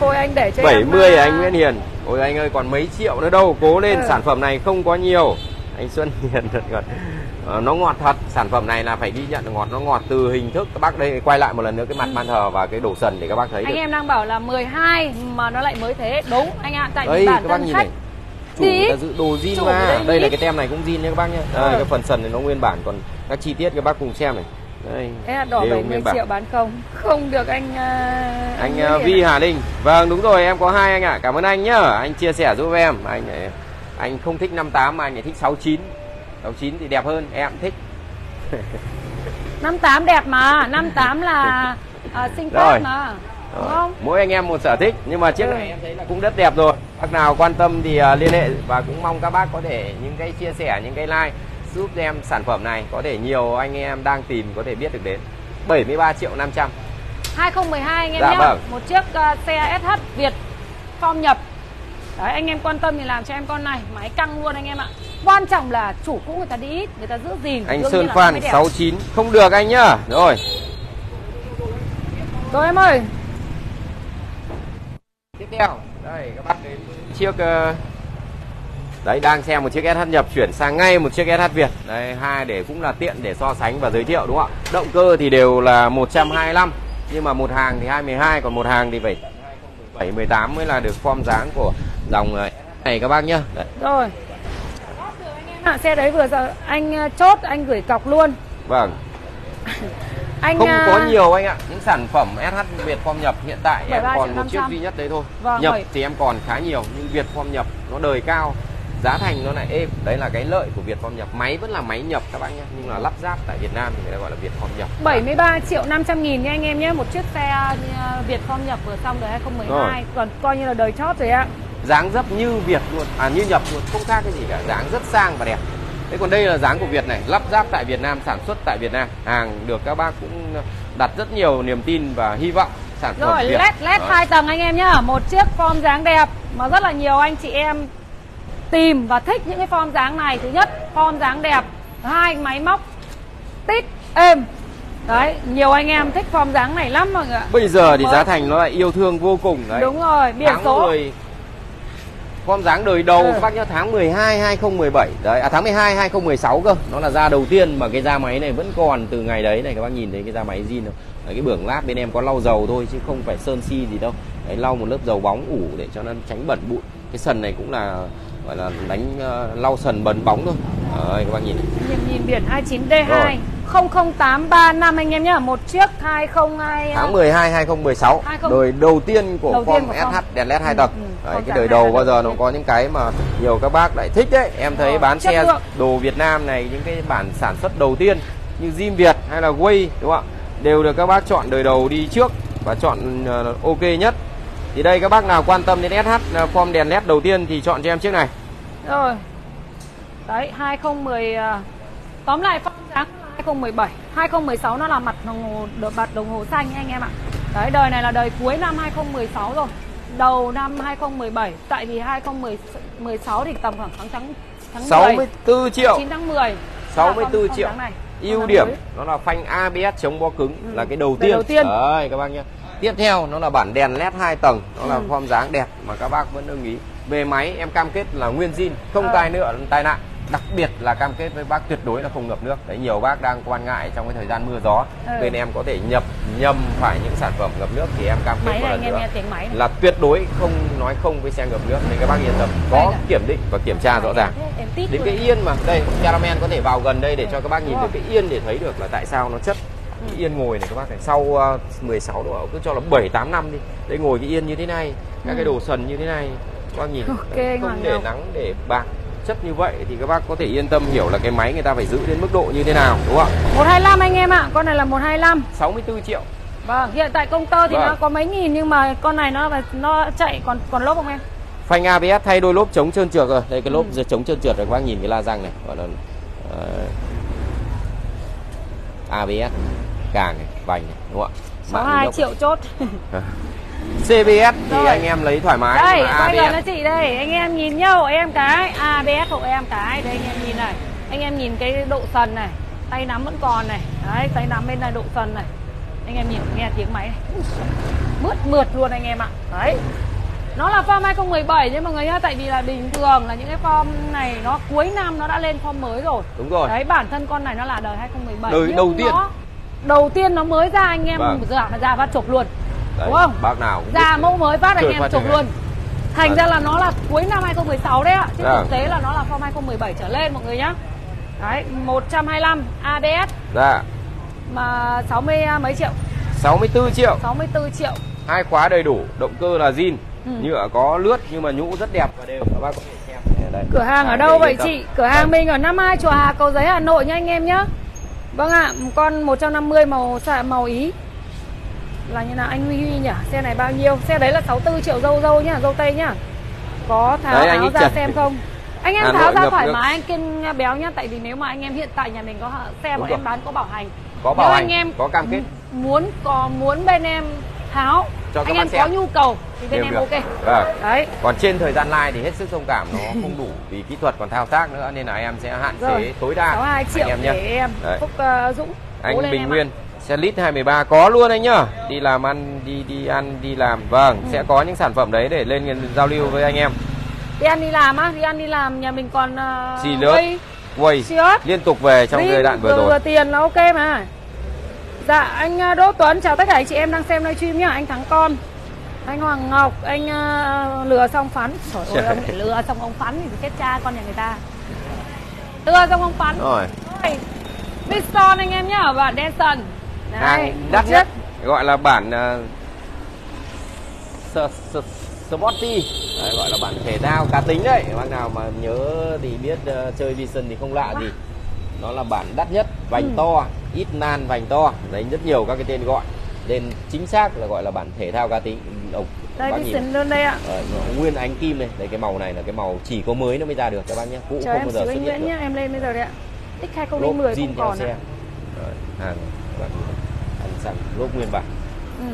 Thôi anh để cho em 70 à, anh Nguyễn Hiền. Ôi anh ơi còn mấy triệu nữa đâu. Cố lên Ừ. sản phẩm này không có nhiều. Anh Xuân Hiền thật ngọt Ờ, nó ngọt thật. Sản phẩm này là phải ghi nhận là ngọt nó ngọt từ hình thức. Các bác đây quay lại một lần nữa cái mặt ban thờ và cái đổ sần để các bác thấy Anh được. em đang bảo là 12 mà nó lại mới thế. Đúng anh ạ, tại vì bản các bác thân nhìn khách này. chủ Gì? người ta giữ đồ zin mà đây đây là cái tem này cũng zin nha các bác nhé đây Ừ. cái phần sần này nó nguyên bản còn các chi tiết các bác cùng xem này. Đây Thế là đỏ đều 70 nguyên bản. triệu bán không. Không được anh uh, anh ờ, Vi Hà Linh. Vâng đúng rồi em có hai anh ạ. Cảm ơn anh nhá. Anh chia sẻ giúp em. Anh này, anh không thích 58 mà anh lại thích 69 69 thì đẹp hơn em thích. 58 đẹp mà 58 là à, sinh phát mà Đúng không? mỗi anh em một sở thích nhưng mà chiếc này em thấy là cũng rất đẹp rồi. Bác nào quan tâm thì ờ, liên hệ và cũng mong các bác có thể những cái chia sẻ những cái like giúp em sản phẩm này. Có thể nhiều anh em đang tìm có thể biết được đến 73 triệu 500 2012 anh em Dạ nhé vâng. Một chiếc ờ, xe SH Việt form nhập. Đấy anh em quan tâm thì làm cho em con này. Máy căng luôn anh em ạ Quan trọng là chủ cũ người ta đi ít Người ta giữ gìn. Anh đương Sơn Phan mới đẹp. 69 không được anh nhá. Rồi. Rồi em ơi. Tiếp theo. Đây các bác đến chiếc ờ, đấy đang xem một chiếc SH nhập chuyển sang ngay một chiếc SH Việt. Đây hai để cũng là tiện để so sánh và giới thiệu đúng không ạ? Động cơ thì đều là 125 nhưng mà một hàng thì 212 còn một hàng thì phải 7 18 mới là được form dáng của dòng ờ, này các bác nhá. Đấy. Rồi à, Xe đấy vừa giờ anh ờ, chốt anh gửi cọc luôn. Vâng. Anh không ờ, có nhiều anh ạ. Những sản phẩm SH Việt form nhập hiện tại em 73 còn một chiếc 500. duy nhất đấy thôi. Vâng, nhập bảy- thì em còn khá nhiều nhưng Việt form nhập nó đời cao giá thành nó lại êm. Đấy là cái lợi của Việt form nhập. Máy vẫn là máy nhập các bác nhé nhưng là lắp ráp tại Việt Nam thì người ta gọi là Việt form nhập. 73 triệu 500 nghìn nha anh em nhé. Một chiếc xe ờ, Việt form nhập vừa xong đời 2012 Còn coi như là đời chót rồi ạ dáng dấp như Việt luôn à như nhập luôn không khác cái gì cả dáng rất sang và đẹp. Thế còn đây là dáng của Việt này lắp ráp tại Việt Nam sản xuất tại Việt Nam. Hàng được các bác cũng đặt rất nhiều niềm tin và hy vọng sản phẩm Rồi Việt. led led hai tầng anh em nhá. Một chiếc form dáng đẹp Mà rất là nhiều anh chị em tìm và thích những cái form dáng này. Thứ nhất form dáng đẹp hai máy móc tít êm. Đấy nhiều anh em thích form dáng này lắm mọi người ạ. Bây giờ thì Mới. giá thành nó lại yêu thương vô cùng đấy. Đúng rồi biển tháng số. 10 con dáng đời đầu Ừ. các bác nhá tháng 12 2017 đấy à tháng 12 2016 cơ. Nó là da đầu tiên mà cái da máy này vẫn còn từ ngày đấy này. Các bác nhìn thấy cái da máy zin không? Đấy, cái bưởng lát bên em có lau dầu thôi chứ không phải sơn si gì đâu. Đấy lau một lớp dầu bóng ủ để cho nó tránh bẩn bụi. Cái sần này cũng là gọi là đánh ờ, lau sần bẩn bóng thôi. Đấy, các bác nhìn. Nhìn, nhìn biển 29D2 00835 anh em nhá. Một chiếc 202 tháng 12 2016 20 đời đầu tiên của Đầu tiên form của. SH đèn led hai Ừ, tầng ừ, đấy, cái đời đầu bao giờ nó có những cái mà nhiều các bác lại thích đấy em thấy Ờ, bán chất xe lượng. đồ Việt Nam này những cái bản sản xuất đầu tiên như Jim Việt hay là Way đúng không ạ? Đều được các bác chọn đời đầu đi trước và chọn ờ, ok nhất. Thì đây các bác nào quan tâm đến SH ờ, form đèn led đầu tiên thì chọn cho em chiếc này. Rồi. Đấy 2010 à, Tóm lại phong dáng 2017 2016 nó là mặt đồng hồ được mặt đồng hồ xanh anh em ạ. Đấy đời này là đời cuối năm 2016 rồi Đầu năm 2017 Tại vì 2016 thì tầm khoảng tháng tháng tháng 10 64 triệu 9 tháng 10 64 Là phong- triệu này. ưu điểm nó là phanh ABS chống bó cứng Ừ. là cái đầu tiên đầu tiên. đấy các bác nhé tiếp theo nó là bản đèn led 2 tầng nó là Ừ. form dáng đẹp mà các bác vẫn ưng ý về máy em cam kết là nguyên zin không Ờ. tai nữa tai nạn đặc biệt là cam kết với bác tuyệt đối là không ngập nước. Đấy nhiều bác đang quan ngại trong cái thời gian mưa gió. Ừ. bên em có thể nhập nhầm phải những sản phẩm ngập nước thì em cam kết một lần nữa. là tuyệt đối không nói không với xe ngập nước nên các bác yên tâm. Có kiểm định và kiểm tra rõ ràng. đến cái yên mà đây caramel có thể vào gần đây để cho các bác nhìn được cái yên để thấy được là tại sao nó chất. Cái yên ngồi này các bác này sau uh, 16 độ cứ cho là 7 8 năm đi. Đây ngồi cái yên như thế này các Ừ. cái đồ sần như thế này các bác nhìn Ok, Đấy, anh không? để nắng để bạc chất như vậy thì các bác có thể yên tâm hiểu là cái máy người ta phải giữ đến mức độ như thế nào đúng không ạ? 125 anh em ạ Con này là 125 64 triệu. Vâng hiện tại công tơ thì Vâng. nó có mấy nghìn Nhưng mà con này nó nó chạy còn còn lốp không em? Phanh ABS thay đôi lốp chống trơn trượt rồi. Đây cái lốp Ừ. chống trơn trượt rồi các bác nhìn cái la răng này gọi là ờ, ABS càng này vành này đúng không ạ? 62 inox. triệu chốt CBS thì Rồi. anh em lấy thoải mái đây mà. Quay gần cho chị đây. Anh em nhìn nhau em cái. ABS hộ em cái đây anh em nhìn này. Anh em nhìn cái độ sần này. Tay nắm vẫn còn này. Đấy tay nắm bên này độ sần này. Anh em nhìn nghe tiếng máy này. Mướt mượt luôn anh em ạ. Đấy. Nó là form 2017 nhưng mà người nhá tại vì là bình thường là những cái form này nó cuối năm nó đã lên form mới rồi. Đúng rồi. Đấy bản thân con này nó là đời 2017 Đời đầu tiên. nó, đầu tiên nó mới ra anh em Vâng. ra ra phát chụp luôn Đấy, đúng không? bác nào cũng ra mẫu mới phát anh em chụp luôn. Thành Vâng. ra là nó là cuối năm 2016 đấy ạ. Chứ Vâng. thực tế là nó là form 2017 trở lên mọi người nhá. Đấy 125 ABS dạ. Mà 60 mấy triệu? 64 triệu. 64 triệu. Hai khóa đầy đủ động cơ là zin. Ừ. nhựa có lướt nhưng mà nhũ rất đẹp và đều. Các bác có thể xem. Đây, đây. Cửa hàng ở À, đâu vậy chị? Cửa hàng mình ở Nam Hai Chùa Hà Cầu Giấy Hà Nội nha anh em nhá. Vâng ạ, con 150 màu xạ màu ý. Là như nào anh Huy Huy nhỉ? Xe này bao nhiêu? Xe đấy là 64 triệu dâu dâu nhá, dâu tây nhá. Có tháo Đấy, ấy ra chật. xem không? Anh em Hà tháo Nội ra thoải mái anh kiên béo nhá tại vì nếu mà anh em hiện tại nhà mình có xe rồi. em bán có bảo hành. có bảo Nếu hành anh em có cam kết muốn có muốn bên em tháo Cho anh em xem. có nhu cầu thì bên em được ok. Vâng. Đấy. còn trên thời gian live thì hết sức thông cảm nó không đủ vì kỹ thuật còn thao tác nữa nên là em sẽ hạn chế tối đa 62 triệu anh em nhé em. Phúc uh, Dũng. anh Bình em ạ. Xe lít 213 có luôn anh nhá. Đi làm ăn đi đi ăn đi làm. Vâng Ừ. sẽ có những sản phẩm đấy để lên giao lưu với anh em. Đi ăn đi làm á đi ăn đi làm. Nhà mình còn uh, Xì lướt. quay liên tục về trong giai đoạn vừa rồi. tiền là ok mà. Dạ anh uh, Đỗ Tuấn chào tất cả anh chị em đang xem livestream nhá. Anh Thắng Con anh Hoàng Ngọc anh uh, lừa xong phắn. Trời ơi ông lại lừa xong ông phắn thì chết cha con nhà người ta. Lừa xong ông phắn. Rồi. Piston anh em nhá và Denson Đấy, hàng đắt nhất gọi là bản uh, s- sporty. Đấy, gọi là bản thể thao cá tính đấy. Bác nào mà nhớ thì biết uh, chơi Vision thì không lạ gì. Nó là bản đắt nhất vành Ừ. to ít nan vành to. Đấy rất nhiều các cái tên gọi. Nên chính xác là gọi là bản thể thao cá tính. Ông đây Vision luôn đây ạ. Ờ, nguyên ánh kim này đây cái màu này là cái màu chỉ có mới nó mới ra được các bác nhé. Cũ chờ không bao giờ xuất hiện được nhá em lên bây giờ đấy ạ. X2010 zin không theo còn xe. ạ. Rồi, hàng xăng lốp nguyên bản. Ừ.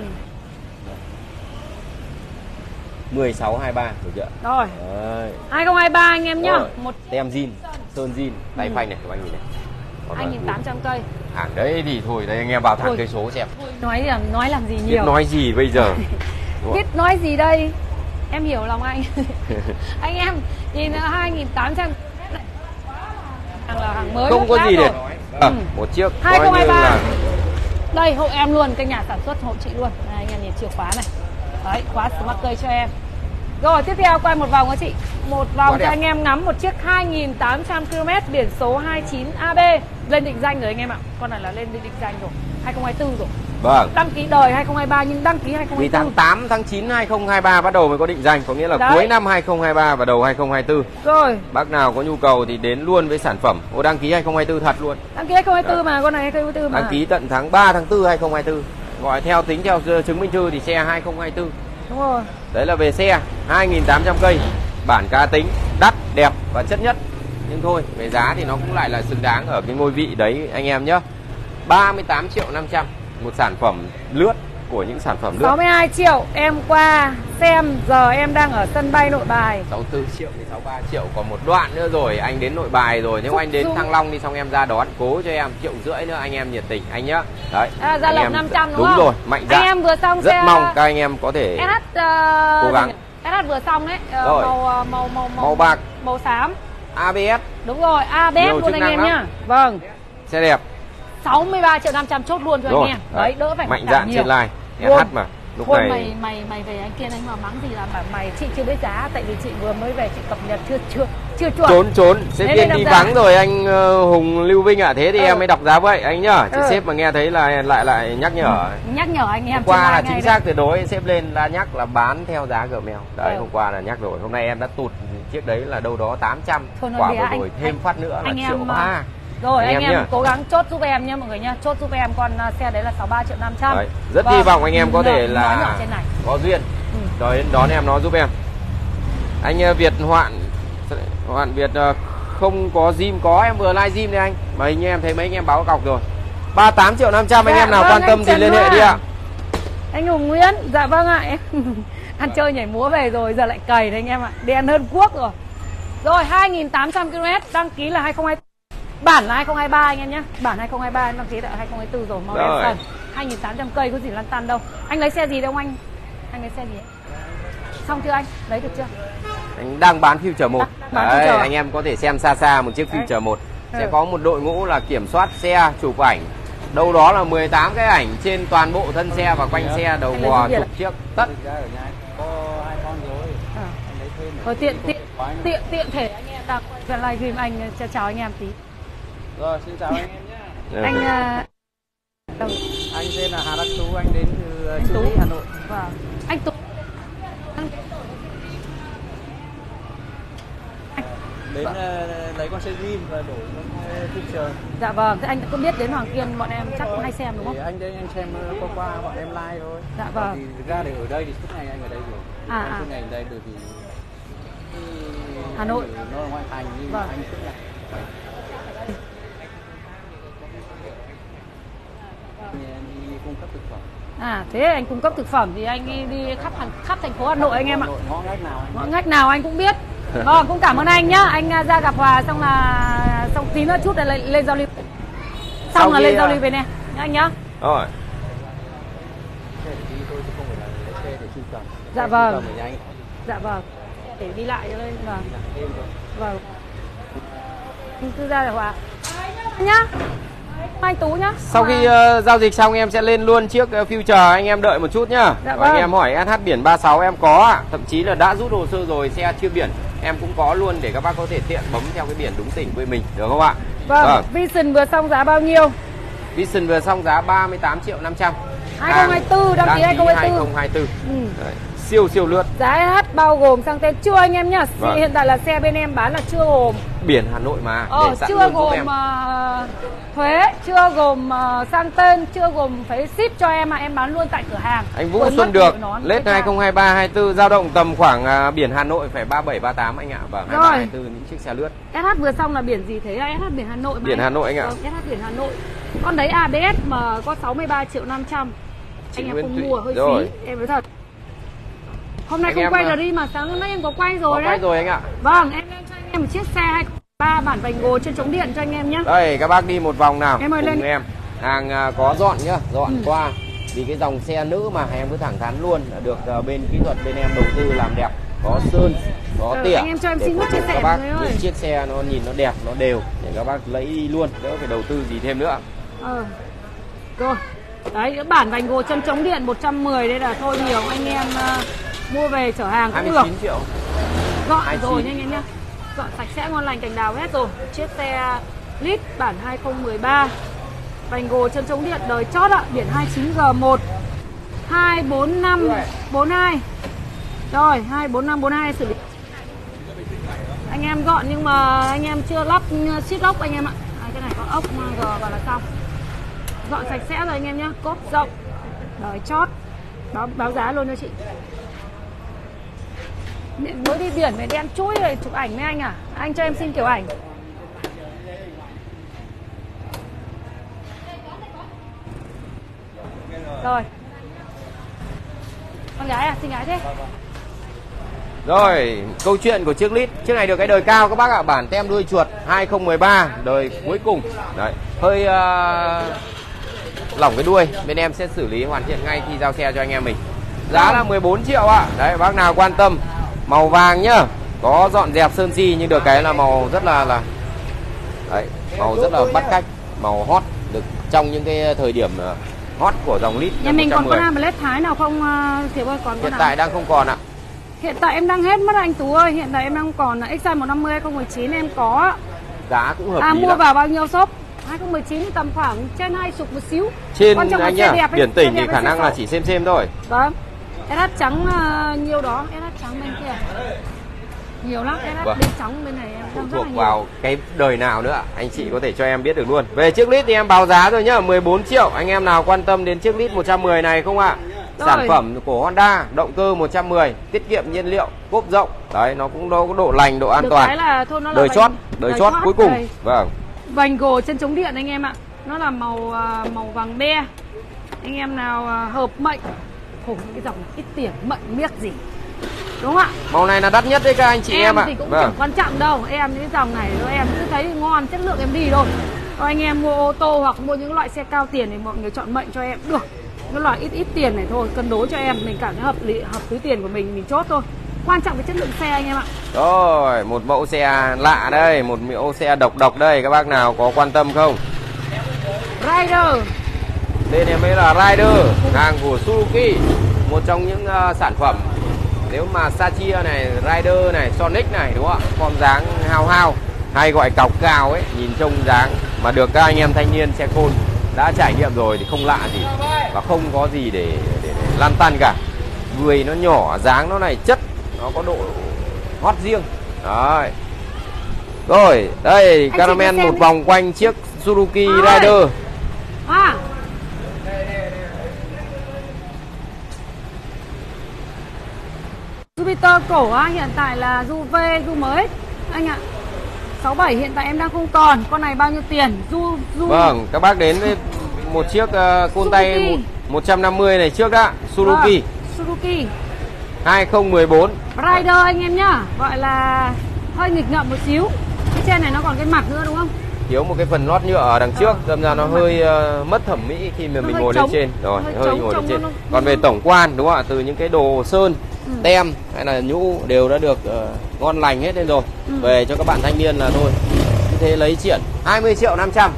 1623 được chưa? Rồi. Đấy. 2023 anh em nhá. Một tem zin sơn zin tay Ừ. phanh này các bạn nhìn này. Còn là 2.800 cây. Hàng đấy thì thôi đây anh em vào thẳng Thôi. cây số xem. Nói làm nói làm gì biết nhiều. nói gì bây giờ? Biết nói gì đây? Em hiểu lòng anh. Anh em nhìn là 2.800 hàng là hàng mới không có gì để à, Ừ. một chiếc coi 2023. Đây hộ em luôn cái nhà sản xuất hộ chị luôn. Đây, anh em nhìn chìa khóa này. Đấy khóa smart cây cho em. Rồi tiếp theo quay một vòng các chị. Một vòng Quá cho đẹp. anh em ngắm một chiếc 2.800 km biển số 29 AB lên định danh rồi anh em ạ. Con này là lên định danh rồi 2024 rồi vâng đăng ký đời 2023 nhưng đăng ký vì 2024 tháng 8 tháng 9 2023 bắt đầu mới có định danh có nghĩa là Đấy. cuối năm 2023 và đầu 2024 rồi bác nào có nhu cầu thì đến luôn với sản phẩm ô đăng ký 2024 thật luôn đăng ký 2024 mà con này 2024 mà đăng ký tận tháng 3 tháng 4 2024 gọi theo tính theo chứng minh thư thì xe 2024 đúng rồi đấy là về xe 2.800 cây bản cá tính đắt đẹp và chất nhất nhưng thôi về giá thì nó cũng lại là xứng đáng ở cái ngôi vị đấy anh em nhé 38 triệu 500 một sản phẩm lướt của những sản phẩm lướt. 62 triệu em qua xem giờ em đang ở sân bay nội bài. 64 triệu đến 63 triệu. Còn một đoạn nữa rồi anh đến nội bài rồi. Nếu Phúc anh đến Dung. Thăng Long đi xong em ra đón cố cho em. Triệu rưỡi nữa anh em nhiệt tình anh nhá. Đấy à, ra anh lộc em- 500 đúng, đúng không? rồi mạnh anh dạn. em vừa xong rất xe mong các anh em có thể SH uh, Cố gắng. SH vừa xong đấy ờ, Rồi. màu, ờ, màu màu màu bạc. màu xám. ABS đúng rồi ABS Nhiều luôn anh em lắm. nhá. Vâng. Xe đẹp 63 triệu 500 chốt luôn cho anh em. đấy. Đỡ phải mạnh dạn trên line Luôn. SH mà lúc Thôi này mày mày mày về anh Kiên anh mà mắng gì là bảo mày chị chưa biết giá tại vì chị vừa mới về chị cập nhật chưa chưa chưa chuẩn. Trốn trốn. Sếp viên đi vắng rồi anh ờ, Hùng Lưu Vinh ạ thế thì Ừ. em mới đọc giá vậy anh nhá. Ừ. sếp mà nghe thấy là lại lại nhắc nhở. Nhắc nhở anh em hôm qua là live chính xác tuyệt đối sếp lên đã nhắc là bán theo giá Gmail. Đấy Ừ. hôm qua là nhắc rồi. Hôm nay em đã tụt chiếc đấy là đâu đó 800 Thôi nói quả vừa rồi thêm anh- phát nữa là anh triệu em, ba Rồi Anh anh, em em, nhá. cố gắng chốt giúp em nhé mọi người nhá. Chốt giúp em con à, xe đấy là 63 triệu 500 Đấy, rất Vâng. hy vọng anh em có thể nhỏ là có duyên. Ừ. đón đón em nó giúp em. Anh ờ, Việt Hoạn Hoạn Việt ờ, không có gym có em vừa live gym đây anh. Mà hình như em thấy mấy anh em báo cọc rồi. 38 triệu 500 anh Dạ, em nào vâng, quan anh tâm thì liên hệ đi ạ. Anh Hùng Nguyễn Dạ vâng ạ. Em Ăn chơi nhảy múa về rồi giờ lại cày đấy anh em ạ. Đen hơn quốc rồi. Rồi 2.800 km đăng ký là 2020 Bản là 2023 anh em nhé. Bản 2023 em đăng ký là 2024 rồi Màu đen Rồi. sơn 2.800 cây có gì lăn tăn đâu. Anh lấy xe gì đâu anh? Anh lấy xe gì ấy? xong chưa anh? Lấy được chưa? Anh đang bán future 1 bán Đấy, future à? anh em có thể xem xa xa một chiếc future 1 sẽ Ừ. có một đội ngũ là kiểm soát xe chụp ảnh. Đâu đó là 18 cái ảnh trên toàn bộ thân xe và quanh xe đầu bò chụp chiếc tất. Rồi tiện tiện tiện tiện thể anh em đang quay live stream anh cho chào anh em tí rồi xin chào anh em nhé anh à, đâu? anh tên là Hà Đắc Tú anh đến từ Anh Trương Tú. Mỹ Hà Nội vâng anh tú anh đến ờ, lấy con xe zin và đổi con ờ, future dạ vâng thế anh có biết đến hoàng kiên bọn em chắc cũng hay xem đúng thì không anh đây anh xem qua qua bọn em like thôi Dạ vâng. thì thực ra để ở đây thì suốt ngày anh ở đây rồi À, anh à. suốt ngày ở đây bởi vì Hà Nội. nó là ngoại thành nhưng Vâng. anh suốt ngày Anh đi cung cấp thực phẩm à thế anh cung cấp thực phẩm thì anh đi, đi khắp hàng khắp thành phố hà nội anh em ạ. Ngõ ngách nào anh ngõ ngách nào anh cũng biết. Vâng cũng cảm ơn anh nhá. Anh à, ra gặp hòa xong là xong tí nữa chút là lên, lên giao lưu. Xong Sau là lên giao à, lưu về nè nhá anh nhá. Rồi. Xe để đi thôi chứ không phải là lấy xe để sưu tầm Dạ vâng. dạ vâng. để đi lại cho lên vâng. Vâng anh cứ ra là hòa nhá anh tú nhá. Sau khi ờ, giao dịch xong em sẽ lên luôn chiếc ờ, future anh em đợi một chút nhá. Dạ Và anh vâng. em hỏi SH biển 36 em có ạ. Thậm chí là đã rút hồ sơ rồi xe chưa biển em cũng có luôn để các bác có thể tiện bấm theo cái biển đúng tỉnh quê mình được không ạ? Vâng Vision vừa xong giá bao nhiêu? Vision vừa xong giá 38 triệu 500 2024, đăng ký 2024. 2024 ừ. Đấy, siêu siêu lướt giá SH bao gồm sang tên chưa anh em nhá Vâng. hiện tại là xe bên em bán là chưa gồm biển Hà Nội mà Ờ, để chưa gồm em ờ, thuế, chưa gồm ờ, sang tên, chưa gồm phí ship cho em mà em bán luôn tại cửa hàng. anh Vũ Quên Xuân được lết với cả- 2023 24 dao động tầm khoảng à, biển Hà Nội phải 37 38 anh ạ vâng 23 Rồi. 24 những chiếc xe lướt SH vừa xong là biển gì thế? Là SH biển Hà Nội mà Biển Hà Nội anh ạ. Vâng, SH biển Hà Nội. Con đấy ABS mà có 63 triệu 500. Chị anh em không Thụy. mua hơi Rồi. phí, em nói thật. Hôm nay Anh không quay à, đi mà sáng hôm nay em có quay rồi có đấy. quay rồi anh ạ Vâng, em lên cho anh em một chiếc xe 2003 bản vành gồ trên chống điện cho anh em nhé. đây các bác đi một vòng nào Em ơi, cùng lên. em hàng à, có dọn nhá dọn Ừ. qua vì cái dòng xe nữ mà em cứ thẳng thắn luôn được à, bên kỹ thuật bên em đầu tư làm đẹp có sơn có Ừ, tỉa anh em cho em xin chia vụ sẻ các bác những chiếc xe nó nhìn nó đẹp nó đều để các bác lấy đi luôn đỡ phải đầu tư gì thêm nữa Ờ. Rồi. Đấy, bản vành gồ chân chống điện 110 đây là thôi nhiều anh em ờ, mua về chở hàng cũng được. 29 triệu Dọn 29. rồi nha anh em nhá. Dọn sạch sẽ ngon lành cành đào hết rồi. Chiếc xe Lit bản 2013. Vành gồ chân chống điện đời chót ạ, biển 29G1 24542. Rồi, 24542 xử lý. Anh em gọn nhưng mà anh em chưa lắp ship ốc anh em ạ. À, cái này có ốc G vào là xong. Dọn sạch sẽ rồi anh em nhá. Cốp rộng. Đời chót. Báo báo giá luôn cho chị. Mới đi biển phải đen chui rồi chụp ảnh với anh à? Anh cho em xin kiểu ảnh. Rồi. Con gái à, xin gái thế. Rồi, câu chuyện của chiếc lít. Chiếc này được cái đời cao các bác ạ. Bản tem đuôi chuột 2013 Đời cuối cùng. Đấy, hơi uh, lỏng cái đuôi. Bên em sẽ xử lý hoàn thiện ngay khi giao xe cho anh em mình. Giá là 14 triệu ạ. Đấy, bác nào quan tâm Màu vàng nhá. Có dọn dẹp sơn si nhưng được cái là màu rất là là Đấy, màu rất là bắt cách. Màu hot Được trong những cái thời điểm ờ, hot của dòng lít Nhà mình còn 110. con Amelet Thái nào không uh, Thiệp ơi? Còn Hiện nào? tại đang không còn ạ. Hiện tại em đang hết mất anh Tú ơi. Hiện tại em đang còn là XI150 2019 em có Giá cũng hợp À lý mua lắm. vào bao nhiêu shop? 2019 thì tầm khoảng trên hai chục một xíu. Trên Quan trọng anh nhá biển tỉnh thì khả năng là chỉ xem xem thôi. Vâng SH trắng uh, nhiều đó. SH trắng bên kia. Nhiều lắm. SH Vâng. bên trắng bên này em phụ thuộc vào cái đời nào nữa anh chị có thể cho em biết được luôn. Về chiếc lít thì em báo giá rồi nhá 14 triệu. Anh em nào quan tâm đến chiếc lít 110 này không ạ? Rồi. sản phẩm của Honda động cơ 110 tiết kiệm nhiên liệu cốp rộng. Đấy nó cũng đâu có độ lành độ an Được toàn. là thôi nó là đời vành- chót đời chót cuối cùng. đây. vâng. Vành gồ chân chống điện anh em ạ. Nó là màu à, màu vàng be Anh em nào à, hợp mệnh Khổ cái dòng ít tiền mệnh miếc gì. Đúng không ạ? Màu này là đắt nhất đấy các anh chị em, ạ. thì cũng vâng. chẳng quan trọng đâu Em những dòng này em cứ thấy ngon chất lượng em đi thôi. Còn anh em mua ô tô hoặc mua những loại xe cao tiền thì mọi người chọn mệnh cho em được. Cái loại ít ít tiền này thôi cân đối cho em mình cảm thấy hợp lý hợp túi tiền của mình mình chốt thôi. Quan trọng cái chất lượng xe anh em ạ. Rồi, một mẫu xe lạ đây, một mẫu xe độc độc đây, các bác nào có quan tâm không? Rider Tên em ấy là Rider, hàng của Suzuki, một trong những uh, sản phẩm nếu mà Sachia này, Rider này, Sonic này đúng không ạ? Form dáng hao hao hay gọi cọc cao ấy, nhìn trông dáng mà được các anh em thanh niên xe côn đã trải nghiệm rồi thì không lạ gì và không có gì để, để, để lan tăn cả. Người nó nhỏ, dáng nó này chất, nó có độ hot riêng. Đấy. Rồi, đây Anh Caramel một vòng quanh chiếc Suzuki. Rider. à Jupiter cổ á, hiện tại là Du V, Du mới anh ạ 67 hiện tại em đang không còn Con này bao nhiêu tiền? Du, Du Vâng, các bác đến với một chiếc uh, côn tay Suzuki. một- 150 này trước đã, Suzuki Vâng, Suzuki 2014. Rider anh em nhá Gọi là hơi nghịch ngợm một xíu Cái trên này nó còn cái mặt nữa đúng không? Thiếu một cái phần lót nhựa ở đằng trước, đâm ra nó Ờ, hơi ờ, mất thẩm mỹ khi mà Nó mình hơi ngồi trống, lên trên. Rồi, hơi hơi trống, ngồi lên trên. nó- Còn về tổng quan đúng không ạ? Từ những cái đồ sơn, Ừ. tem hay là nhũ đều đã được ờ, ngon lành hết lên rồi. Ừ. Về cho các bạn thanh niên là thôi. Như thế lấy chuyện 20 triệu 500.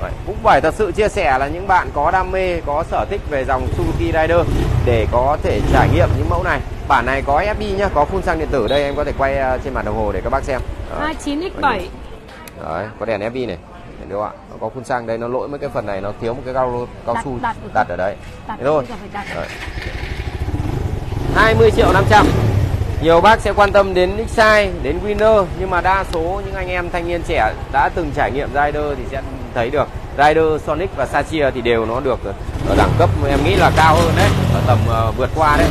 Vậy, cũng phải thật sự chia sẻ là những bạn có đam mê, có sở thích về dòng Suzuki Rider để có thể trải nghiệm những mẫu này. Bản này có FB nhá, có phun xăng điện tử đây em có thể quay trên màn đồng hồ để các bác xem. Đó. 29x7 Đấy, có đèn FB này. Thấy đúng không ạ? Nó có phun xăng đây nó lỗi mấy cái phần này nó thiếu một cái cao cao su đặt- đặt ở đấy. Đặt Thế thôi. Đấy. 20 triệu 500 Nhiều bác sẽ quan tâm đến Excite, đến Winner Nhưng mà đa số những anh em thanh niên trẻ đã từng trải nghiệm Rider thì sẽ thấy được Rider, Sonic và Sachia thì đều nó được ở đẳng cấp em nghĩ là cao hơn đấy Ở tầm ờ, vượt qua đấy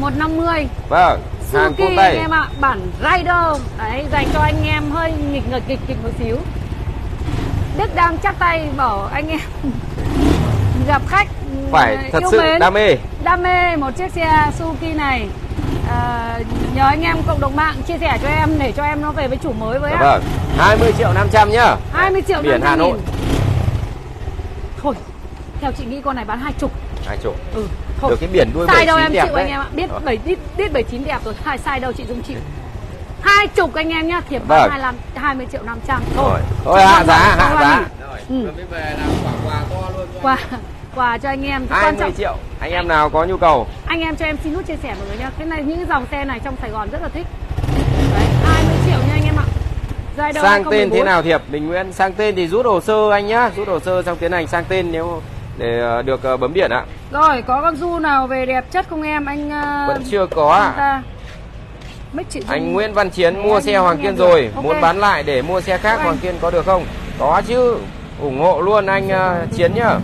150 Vâng, Suzuki anh em ạ, bản Rider. Đấy, dành cho anh em hơi nghịch ngợt kịch kịch một xíu. Đức đang chắp tay bảo anh em gặp khách. Phải thật sự mến, đam mê. Đam mê một chiếc xe Suzuki này. À, nhờ anh em cộng đồng mạng chia sẻ cho em để cho em nó về với chủ mới với Dạ ạ. Vâng, 20 triệu 500 nhá. 20 triệu Biển 500 Hà Nội. nghìn. thôi theo chị nghĩ con này bán hai chục. Hai chục. Ừ thôi Được cái biển đuôi sai đâu 79 em đẹp chịu đấy. anh em ạ. Biết Ờ. bảy biết biết bảy chín đẹp rồi. Hai sai đâu chị dung chịu hai chục anh em nhá thiệp Vâng. hai mươi hai mươi triệu năm trăm. Thôi. Rồi, thôi hạ giá, hạ Không giá. Ừ. về làm quả quà to luôn quà quà cho anh em quan 20 trọng triệu. Anh em nào có nhu cầu? Anh em cho em xin nút chia sẻ mọi người nhá. Cái này những dòng xe này trong Sài Gòn rất là thích. Đấy 20 triệu nha anh em ạ. Giai sang tên 2014. thế nào thiệp? Bình Nguyễn sang tên thì rút hồ sơ anh nhá. Rút hồ sơ xong tiến hành sang tên nếu để ờ, được ờ, bấm biển ạ rồi có con du nào về đẹp chất không em anh uh, vẫn chưa có anh ạ ta anh Nguyễn Văn Chiến mua anh- xe anh Hoàng Kiên được. rồi Ok. muốn bán lại để mua xe khác Anh. Hoàng Kiên có được không có chứ ủng hộ luôn anh ờ, Chiến nhá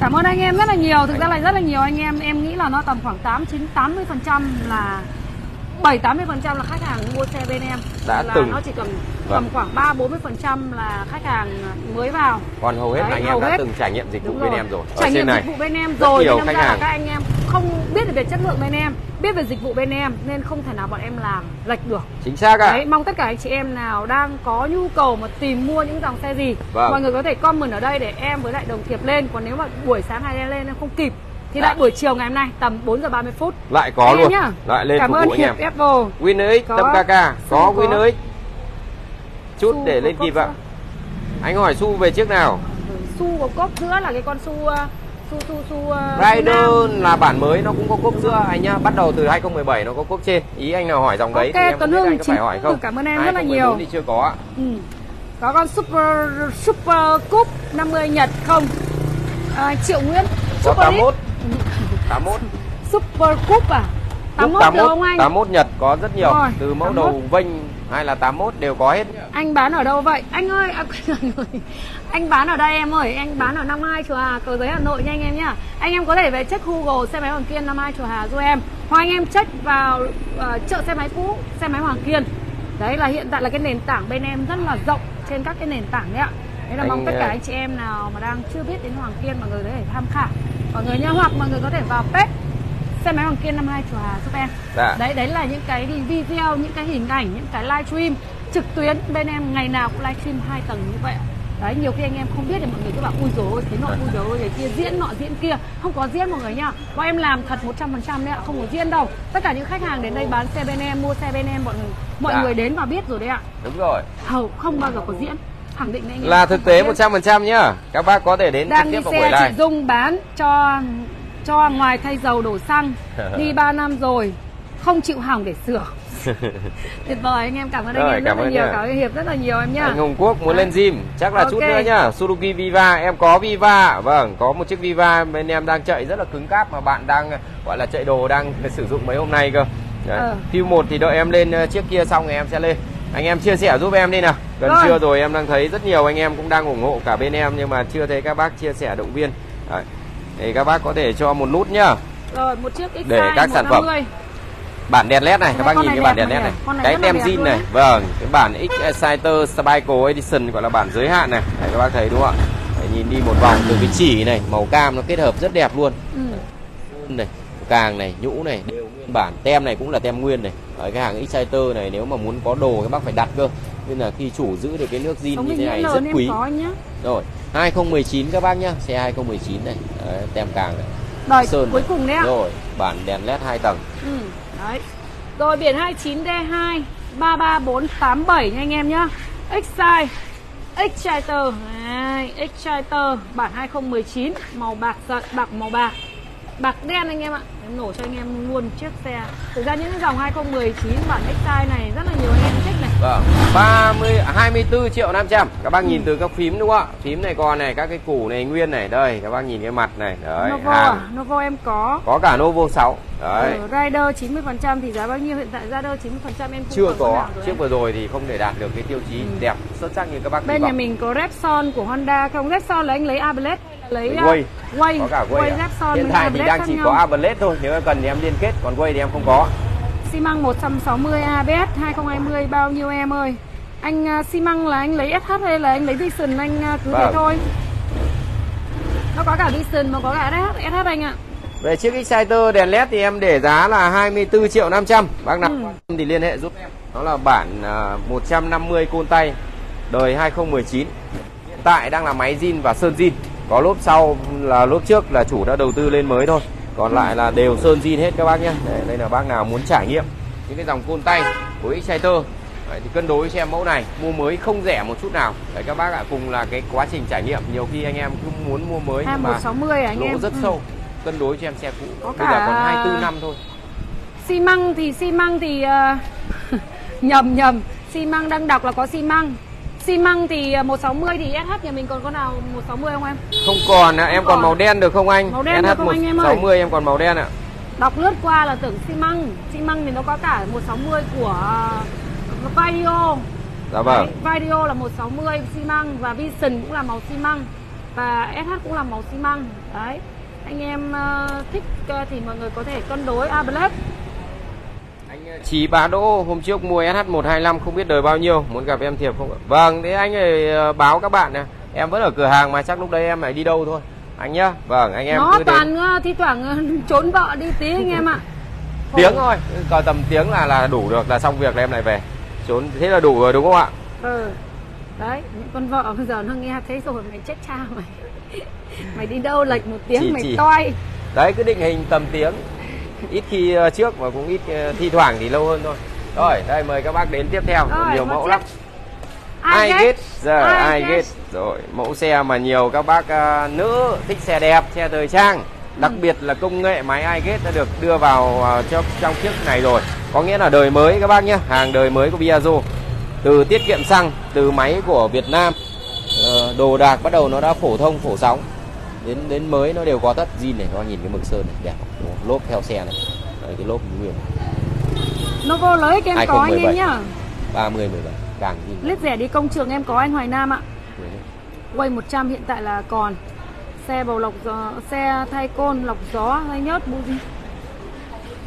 Cảm ơn anh em rất là nhiều. Thực ra là rất là nhiều anh em em nghĩ là nó tầm khoảng 8 9 80 phần trăm là 7 80 phần trăm là khách hàng mua xe bên em. Đã là từng. nó chỉ cầm Vâng. tầm khoảng 3 40 phần trăm là khách hàng mới vào. còn hầu hết Đấy, anh em đã hết. từng trải nghiệm dịch vụ Đúng bên rồi. em rồi ở Trải nghiệm này dịch vụ bên em rồi nhiều nên khách ra là hàng. các anh em không biết được về chất lượng bên em, biết về dịch vụ bên em nên không thể nào bọn em làm lệch được. chính xác ạ Đấy, mong tất cả anh chị em nào đang có nhu cầu mà tìm mua những dòng xe gì Vâng. Mọi người có thể comment ở đây để em với lại đồng thiệp lên Còn nếu mà buổi sáng hay lên em không kịp Thì lại buổi chiều ngày hôm nay tầm 4 giờ 30 phút. Lại có em luôn. nhá. lại lên Cảm phục ơn vụ Hiệp Apple. Winner X Có. tâm KK có có. Winner X. Chút Su để có lên kịp ạ. anh hỏi su về chiếc nào. Su có cốc giữa là cái con su uh, Su su su uh, Rider là bản mới nó cũng có cốc giữa. Anh nhá bắt đầu từ 2017 nó có cốc trên. Ý anh nào hỏi dòng đấy Ok, thì em Tuấn Hưng, anh có phải hỏi không? cảm ơn em rất là 2014 nhiều. thì chưa có ạ. ừ. Có con Super Super Cup 50 Nhật không? À, Triệu Nguyễn có Super 81 League. 81 Super Cup à Cúp 81 được không anh 81 Nhật có rất nhiều Rồi, từ mẫu 81. đầu vênh hay là 81 đều có hết Anh bán ở đâu vậy? Anh ơi, à, anh, bán ở đây em ơi, anh bán ở Nam Hai Chùa Hà, cầu giấy Hà Nội nha anh em nhá. Anh em có thể về check Google xe máy Hoàng Kiên Nam Hai Chùa Hà giúp em. Hoặc anh em check vào ờ, chợ xe máy cũ, xe máy Hoàng Kiên. Đấy là hiện tại là cái nền tảng bên em rất là rộng trên các cái nền tảng đấy ạ. Đấy là Anh, mong tất cả ờ, anh chị em nào mà đang chưa biết đến Hoàng Kiên mọi người có thể tham khảo. Mọi người nhá, hoặc mọi người có thể vào page xe máy Hoàng Kiên năm hai Chùa Hà giúp em. Dạ. Đấy đấy là những cái video, những cái hình ảnh, những cái livestream trực tuyến bên em ngày nào cũng livestream hai tầng như vậy. ạ. đấy nhiều khi anh em không biết thì mọi người cứ bảo ui dồi ôi thế nọ ui dồi ôi thế kia diễn nọ diễn kia không có diễn mọi người nhá bọn em làm thật 100% đấy ạ không có diễn đâu tất cả những khách hàng đến đây bán xe bên em mua xe bên em mọi người mọi Dạ. người đến và biết rồi đấy ạ đúng rồi hầu không bao giờ có diễn khẳng định đấy anh là thực tế diễn. 100% nhá các bác có thể đến trực đang đi tiếp vào buổi live chị Dung bán cho cho ngoài thay dầu đổ xăng đi 3 năm rồi không chịu hỏng để sửa tuyệt vời anh em cảm ơn anh Rồi, em rất là nhiều nhá. cảm ơn hiệp rất là nhiều em nhá Anh Hùng Quốc muốn lên gym chắc là chút Ok. nữa nhá Suzuki Viva em có Viva vâng có một chiếc Viva bên em đang chạy rất là cứng cáp mà bạn đang gọi là chạy đồ đang sử dụng mấy hôm nay cơ Đấy. Ờ. Q 1 thì đợi em lên ờ, chiếc kia xong rồi em sẽ lên anh em chia sẻ giúp em đi nào. Gần Rồi. trưa rồi em đang thấy rất nhiều anh em cũng đang ủng hộ cả bên em nhưng mà chưa thấy các bác chia sẻ động viên. Đấy. thì các bác có thể cho một nút nhá. Rồi một chiếc X Để các sản phẩm. bản đèn led này các bác nhìn cái bản đèn led này, cái tem zin này. vâng cái bản X Exciter Spyco Edition gọi là bản giới hạn này. Đấy, các bác thấy đúng không ạ? Đấy, nhìn đi một vòng từ cái chỉ này màu cam nó kết hợp rất đẹp luôn. Ừ. này càng này nhũ này đều nguyên bản. Tem này cũng là tem nguyên này Đấy, cái hàng Exciter này nếu mà muốn có đồ các bác phải đặt cơ. Nên là khi chủ giữ được cái nước zin như thế này rất quý. rồi 2019 các bác nhá xe 2019 này. Đấy, tem càng này. Rồi Sơn cuối này. cùng đấy ạ. Rồi bản đèn led hai tầng. Ừ. Đấy. Rồi biển 29D2 33487 nha anh em nhá. Đấy, Exciter bản 2019 Màu bạc sợi bạc màu bạc Bạc đen anh em ạ Em nổ cho anh em luôn chiếc xe Thực ra những cái dòng 2019 bản Excite này rất là nhiều anh em thích này Vâng, 30 24 triệu 500. Các bác nhìn từ các phím đúng không ạ? Phím này còn này, các cái củ này nguyên này. Đây, các bác nhìn cái mặt này. Đấy, Novo hàng. à? Novo em có Có cả Novo 6. Đấy. Ở Rider 90% thì giá bao nhiêu? Hiện tại Rider 90% em Chưa con có, trước em. vừa rồi thì không thể đạt được cái tiêu chí Ừ. đẹp xuất sắc như các bác Bên nhà mình có Repson của Honda không? Repson là anh lấy Ablet lấy uh, Way. Way, Có cả à? Repson Hiện với tại thì đang chỉ nhau. có Ablet thôi, nếu em cần thì em liên kết, còn Way thì em không có. xi măng 160 ABS 2020 bao nhiêu em ơi? Anh uh, xi măng là anh lấy SH hay là anh lấy Vision anh uh, cứ thế Vâng. thôi. Nó có cả Vision mà có cả SH, SH anh ạ. Về chiếc Exciter đèn led thì em để giá là 24 triệu 500 Bác nào Ừ. thì liên hệ giúp em Nó là bản à, 150 côn tay Đời 2019 Hiện tại đang là máy zin và sơn zin Có lốp sau là lốp trước là chủ đã đầu tư lên mới thôi. Còn lại là đều sơn zin hết các bác nhé Đây, đây là bác nào muốn trải nghiệm Những cái dòng côn tay của Exciter. Đấy, thì cân đối xem mẫu này mua mới không rẻ một chút nào. Đấy các bác ạ cùng là cái quá trình trải nghiệm nhiều khi anh em cứ muốn mua mới nhưng mà 2160 à anh lỗ em? rất Ừ. sâu. Cân đối cho em xe cũ. Có bây giờ còn 24 năm thôi. xi măng thì xi măng thì uh, nhầm nhầm. Xi măng đang đọc là có xi măng xi măng thì uh, 160 thì SH nhà mình còn con nào 160 không em? Không còn ạ em Không còn còn. màu đen được không anh? Màu đen được không anh em ơi? 60 em còn màu đen ạ. Đọc lướt qua là tưởng xi măng. Xi măng thì nó có cả 160 của uh, Vario. Dạ vâng. Đấy, Vario là 160 xi măng và Vision cũng là màu xi măng và SH cũng là màu xi măng. Đấy anh em uh, thích uh, thì mọi người có thể cân đối. Ablet anh ờ, Chí Bá Đỗ hôm trước mua SH125 không biết đời bao nhiêu muốn gặp em thiệp không ạ? Vâng thế anh ơi ờ, báo các bạn nè. Em vẫn ở cửa hàng mà chắc lúc đấy em lại đi đâu thôi. Anh nhá vâng anh em nó cứ toàn đến uh, thi thoảng uh, trốn vợ đi tí anh em ạ. Tiếng thôi còn tầm tiếng là là đủ được là xong việc là em lại về. Trốn thế là đủ rồi đúng không ạ? Ừ đấy những con vợ bây giờ nó nghe thấy rồi mày chết cha mày. Mày đi đâu lệch một tiếng Chị- mày chị. toi. Đấy cứ định hình tầm tiếng ít khi ờ, trước mà cũng ít ờ, thi thoảng thì lâu hơn thôi. Rồi đây mời các bác đến tiếp theo. Rồi, nhiều mẫu lắm. Ai ghét? giờ Ai ghét? rồi mẫu xe mà nhiều các bác ờ, nữ thích xe đẹp xe thời trang đặc Ừ. biệt là công nghệ máy ai ghét đã được đưa vào ờ, cho trong chiếc này rồi. Có nghĩa là đời mới các bác nhé hàng đời mới của Piaggio. Từ tiết kiệm xăng từ máy của Việt Nam ờ, đồ đạc bắt đầu nó đã phổ thông phổ sóng đến đến mới nó đều có tất zin này các bác nhìn cái mực sơn này đẹp. Lốp theo xe này. Đấy, cái lốp nguyên. Novo lấy cho em có anh em 2017. nhá. 30 17 càng zin lít rẻ đi công trường em có anh Hoài Nam ạ. Quay 100 hiện tại là còn. Xe bầu lọc gió xe thay côn lọc gió hay nhớt bu gì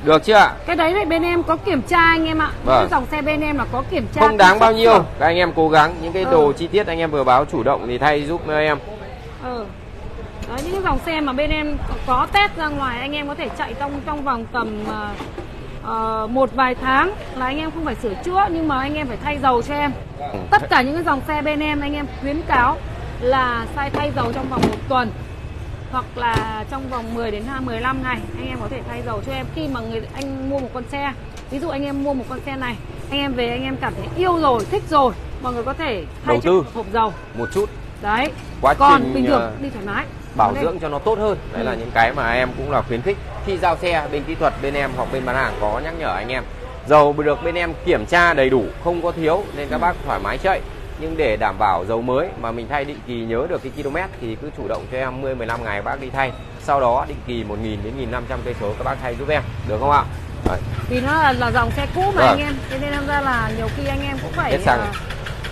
được chưa ạ? Cái đấy thì bên em có kiểm tra anh em ạ. Vâng. cái dòng xe bên em là có kiểm tra không đáng bao nhiêu. các anh em cố gắng. Những cái Ừ. đồ chi tiết anh em vừa báo chủ động thì thay giúp em. Ừ. Đấy, những cái dòng xe mà bên em có, test ra ngoài anh em có thể chạy trong trong vòng tầm ờ, một vài tháng là anh em không phải sửa chữa nhưng mà anh em phải thay dầu cho em. Ừ. tất cả những cái dòng xe bên em anh em khuyến cáo là sai thay dầu trong vòng một tuần hoặc là trong vòng 10 đến 15 ngày anh em có thể thay dầu cho em. Khi mà người anh mua một con xe ví dụ anh em mua một con xe này anh em về anh em cảm thấy yêu rồi thích rồi mọi người có thể thay Đầu tư. hộp dầu. Một chút. Đấy. Quá còn trình, bình thường ờ, đi thoải mái bảo Vấn đề- dưỡng cho nó tốt hơn. Đấy Ừ. là những cái mà em cũng là khuyến khích. Khi giao xe bên kỹ thuật bên em hoặc bên bán hàng có nhắc nhở anh em. Dầu được bên em kiểm tra đầy đủ không có thiếu nên các Ừ. bác thoải mái chạy. Nhưng để đảm bảo dầu mới mà mình thay định kỳ nhớ được cái km thì cứ chủ động cho em 10 15 ngày bác đi thay. Sau đó định kỳ 1.000 đến 1.500 cây số các bác thay giúp em. Được không ạ? Đấy. vì nó là, là dòng xe cũ mà Vâng. anh em. Thế nên ra là nhiều khi anh em cũng phải ờ,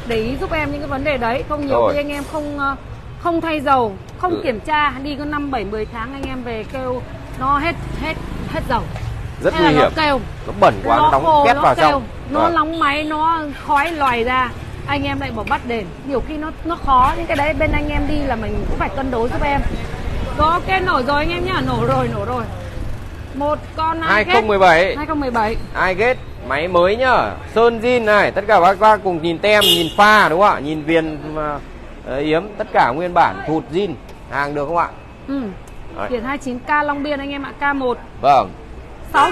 để ý giúp em những cái vấn đề đấy. Không nhiều Rồi. khi anh em không ờ, không thay dầu không Ừ. kiểm tra đi có năm bảy 10 tháng anh em về kêu nó hết hết hết dầu. Rất Hay nguy hiểm. nó kêu. Nó bẩn quá nó đóng khô, két nó vào kêu, trong nó Vâng. nóng máy nó khói lòi ra. Anh em lại bỏ bắt đền. Nhiều khi nó nó khó những cái đấy bên anh em đi là mình cũng phải cân đối giúp em. Có ok nổ rồi anh em nhá nổ rồi nổ rồi. Một con ai 2017 2017 ai ghét? Máy mới nhá. Sơn zin này tất cả các bác cùng nhìn tem nhìn pha đúng không ạ? Nhìn viền mà, ờ, yếm tất cả nguyên bản thụt zin hàng được không ạ? Ừ. Đấy. Biển 29K Long Biên anh em ạ K1 vâng. giá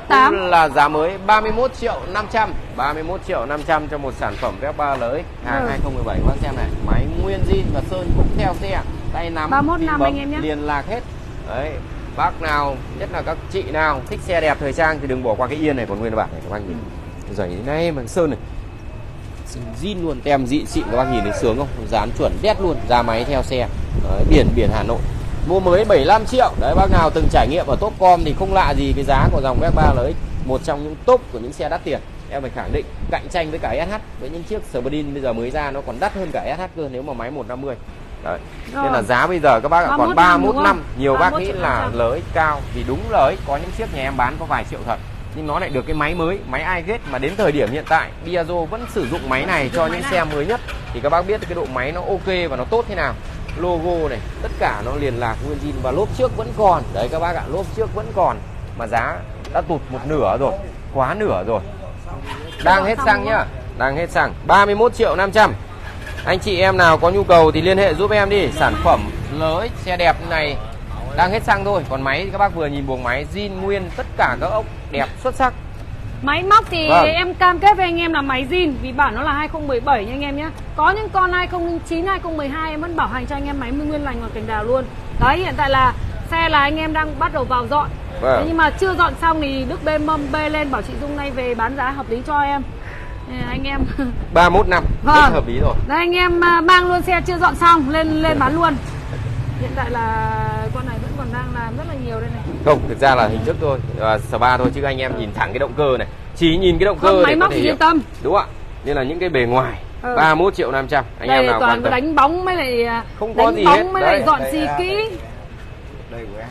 69818 cũng là giá mới 31 triệu 500 31 triệu 500 cho một sản phẩm Vespa lới hàng Ừ. 2017 các bác xem này máy nguyên zin và sơn cũng theo xe tay nắm 31 phím năm anh em nhé. liên lạc hết. Đấy bác nào nhất là các chị nào thích xe đẹp thời trang thì đừng bỏ qua cái yên này còn nguyên bản này các bác nhìn. Giày thế này bằng sơn này zin luôn. Tem dị xịn các bác nhìn thấy sướng không? Dán chuẩn đét luôn ra máy theo xe. Đấy, biển biển Hà Nội. Mua mới 75 triệu. Đấy bác nào từng trải nghiệm ở Topcom thì không lạ gì cái giá của dòng Vespa LX một trong những top của những xe đắt tiền. Em phải khẳng định cạnh tranh với cả SH với những chiếc Sprin bây giờ mới ra nó còn đắt hơn cả SH cơ nếu mà máy 150 đấy Rồi. nên là giá bây giờ các bác ạ 31 còn năm 31 đúng năm không? nhiều bác 31 nghĩ là 500. LX cao. Vì đúng LX có những chiếc nhà em bán có vài triệu thật nhưng nó lại được cái máy mới, máy iGate mà đến thời điểm hiện tại, Piaggio vẫn sử dụng máy này cho những xe mới nhất. Thì các bác biết cái độ máy nó ok và nó tốt thế nào. Logo này, tất cả nó liền lạc, nguyên zin. Và lốp trước vẫn còn. Đấy các bác ạ, lốp trước vẫn còn. Mà giá đã tụt một nửa rồi, quá nửa rồi. Đang hết xăng nhá, đang hết xăng. 31 triệu 500 anh chị em nào có nhu cầu thì liên hệ giúp em đi. Sản phẩm lới, xe đẹp này đang hết xăng thôi còn máy thì các bác vừa nhìn buồng máy zin nguyên tất cả các ốc đẹp xuất sắc. Máy móc thì Vâng. em cam kết với anh em là máy zin Vì bản nó là 2017 nha anh em nhé. Có những con 2009, 2012 em vẫn bảo hành cho anh em máy nguyên lành ngoài cành đào luôn. Đấy hiện tại là xe là anh em đang bắt đầu vào dọn. Vâng. Thế nhưng mà chưa dọn xong thì Đức bê mâm bê lên bảo chị Dung nay về bán giá hợp lý cho em. Anh em. 31 năm Vâng. rất hợp lý rồi. Đấy anh em à, mang luôn xe chưa dọn xong lên lên bán luôn Hiện tại là con này vẫn còn đang làm rất là nhiều đây này. Không thực ra là hình thức thôi à, spa thôi chứ anh em nhìn thẳng cái động cơ này. Chỉ nhìn cái động cơ Không để máy móc thì yên tâm. Đúng ạ. Nên là những cái bề ngoài Ừ. 31 triệu 500 anh Đây em nào toàn quan đánh bóng mới lại à, Không có đánh gì bóng hết. mới Đấy, lại dọn đây xì là- kỹ. đây của em.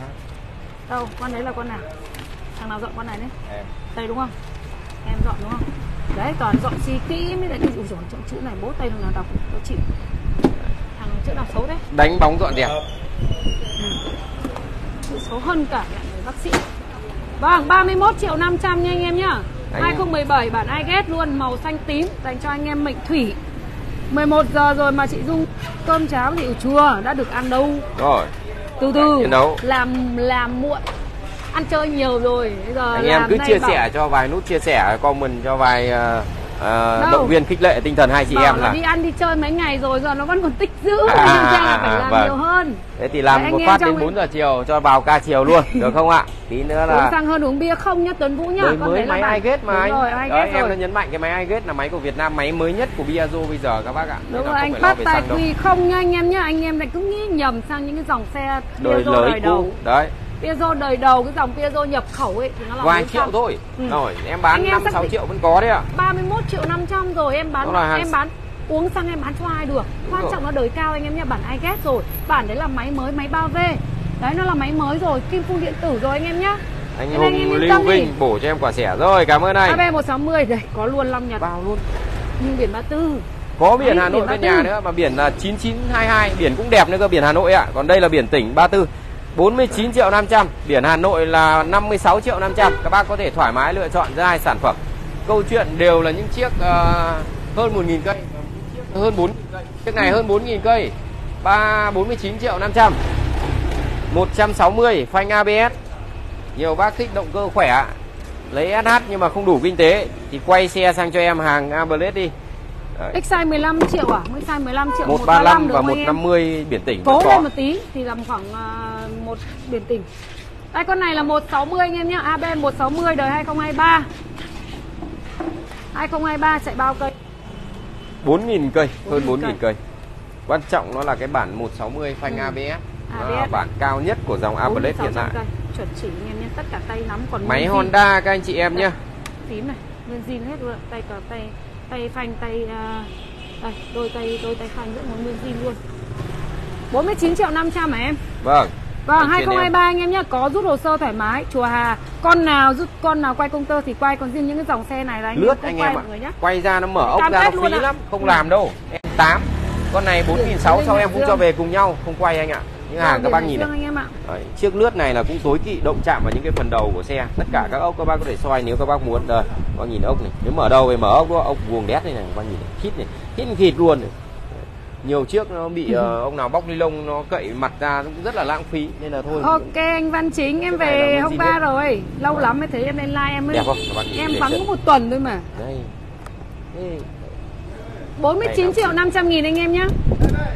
Đâu con đấy là con nào? Thằng nào dọn con này đấy? Em. Đây đúng không? Em dọn đúng không? Đấy toàn dọn xì kỹ mới lại dồi chọn chữ này bố tay thằng nào đọc có chịu. Thằng chữ nào xấu đấy đánh bóng dọn dẹp xấu hơn cả người bác sĩ. Vâng 31 triệu 500 nha anh em nhá. Anh em. 2017 bản ai ghét luôn màu xanh tím dành cho anh em mệnh thủy. 11 giờ rồi mà chị Dung cơm cháo thì chua đã được ăn đâu? Rồi. Từ từ đấu. làm làm muộn. Ăn chơi nhiều rồi. Bây giờ anh em cứ chia bảo- sẻ cho vài nút chia sẻ comment cho vài ờ, Đâu. động viên khích lệ tinh thần hai chị bảo em là là đi ăn đi chơi mấy ngày rồi giờ nó vẫn còn tích giữ. À, à, nên là à, phải à, làm vâng. nhiều hơn. Thế thì làm Đấy, một phát đến ấy. 4 giờ chiều cho vào ca chiều luôn được không ạ? Tí nữa uống là xăng hơn uống bia không nhá Tuấn Vũ nhá mới mới máy bản- iGate mà anh. rồi iGate em đã nhấn mạnh cái máy iGate là máy của Việt Nam máy mới nhất của Piaggio bây giờ các bác ạ. Đúng rồi anh phát tài quy không nha anh em nhá Anh em lại cứ nghĩ nhầm sang những cái dòng xe đời đầu cũ. đấy Piaggio đời đầu cái dòng Piaggio nhập khẩu ấy thì nó là vài triệu thôi. Ừ. rồi em bán Anh em năm xác sáu định- triệu vẫn có đấy ạ. 31 triệu 500 rồi em bán hàng- em bán uống xăng em bán cho ai được? Quan rồi. trọng là đời cao anh em nha bản iGet rồi bản đấy là máy mới máy 3V đấy nó là máy mới rồi kim phun điện tử rồi anh em nhá anh nên anh Hùng yên Lưu. Vinh bổ cho em quả sẻ rồi cảm ơn anh. AB 160 đây có luôn Long Nhật. Bao luôn. Nhưng biển 34 có biển Đấy, Hà Nội biển bên 34. nhà nữa mà biển là 9922 biển cũng đẹp nữa cơ biển Hà Nội ạ. Còn đây là biển tỉnh 34 49 triệu 500 biển Hà Nội là 56 triệu 500 các bác có thể thoải mái lựa chọn ra hai sản phẩm. Câu chuyện đều là những chiếc uh, hơn 1.000 cây. Hơn 4 cây. Chiếc này hơn 4.000 cây. 3 49 triệu 500 160 phanh ABS nhiều bác thích động cơ khỏe lấy SH nhưng mà không đủ kinh tế thì quay xe sang cho em hàng Ablet đi. Đấy. X size 15 triệu à? X size 15 triệu 135 và được em? 150 biển tỉnh Cố lên một tí thì tầm khoảng uh, một biển tỉnh. Đây con này là 160 anh em nhé, AB 160 đời 2023. 2023 chạy bao cây? 4.000 cây, hơn 4.000 4.000 cây. cây. Quan trọng nó là cái bản 160 phanh Ừ. ABS. Nó là ABS. bản cao nhất của dòng Ablet hiện 4.600 tại. cây. Chuẩn chỉ anh em nhé, tất cả tay nắm còn Máy. Honda các anh chị em nhé. tím này, nguyên zin hết luôn, tay cờ tay tay phanh tay uh, đây, đôi tay đôi tay phanh vẫn còn nguyên zin luôn. 49 triệu 500 hả em? Vâng. Vâng, Anh trên 2023 anh em nhé, có rút hồ sơ thoải mái, chùa Hà. Con nào rút con nào quay công tơ thì quay, còn riêng những cái dòng xe này là anh Lướt anh quay em ạ. Quay ra nó mở ốc Cam ra nó phí lắm, không Ừ. làm đâu. Em 8. Con này 4.600 sau em cũng cho về cùng nhau, không quay anh ạ. Những hàng các bác nhìn này. Đấy, chiếc lướt này là cũng tối kỵ động chạm vào những cái phần đầu của xe. Tất cả các ốc các bác có thể xoay nếu các bác muốn. Đây các bác nhìn ốc này. Nếu mở đầu về mở ốc đó ốc vuông đét này này các bác nhìn này. Khít này khít khịt luôn này. nhiều chiếc nó bị ờ, ông nào bóc ni lông nó cậy mặt ra cũng rất là lãng phí. Nên là thôi. Ok anh Văn Chính, em về hôm hết. rồi, lâu lắm mới thấy em lên live em mới đẹp không? Các bác nhìn em vắng một tuần thôi mà. đây. Đây. 49 Này, triệu 500 nghìn anh em nhé.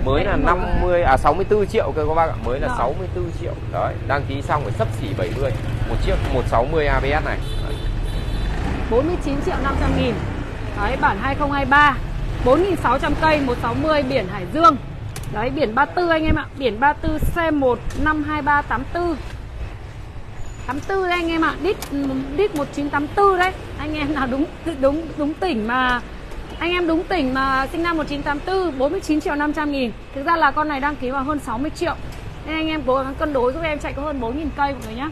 mới là Đấy, mở 50 à 64 triệu cơ các bác ạ. Mới là Rồi. 64 triệu. Đấy đăng ký xong phải sấp xỉ 70 một chiếc 160 ABS này. Đấy. 49 triệu 500 nghìn. Đấy bản 2023 4.600 cây 160 biển Hải Dương. Đấy biển 34 anh em ạ. Biển 34 C1 52384 84 đấy anh em ạ. Đít đít 1984 đấy. Anh em nào đúng đúng đúng tỉnh mà anh em đúng tỉnh mà sinh năm 1984 49 triệu 500 nghìn Thực ra là con này đăng ký vào hơn 60 triệu Nên anh em cố gắng cân đối giúp em chạy có hơn 4.000 cây mọi người nhá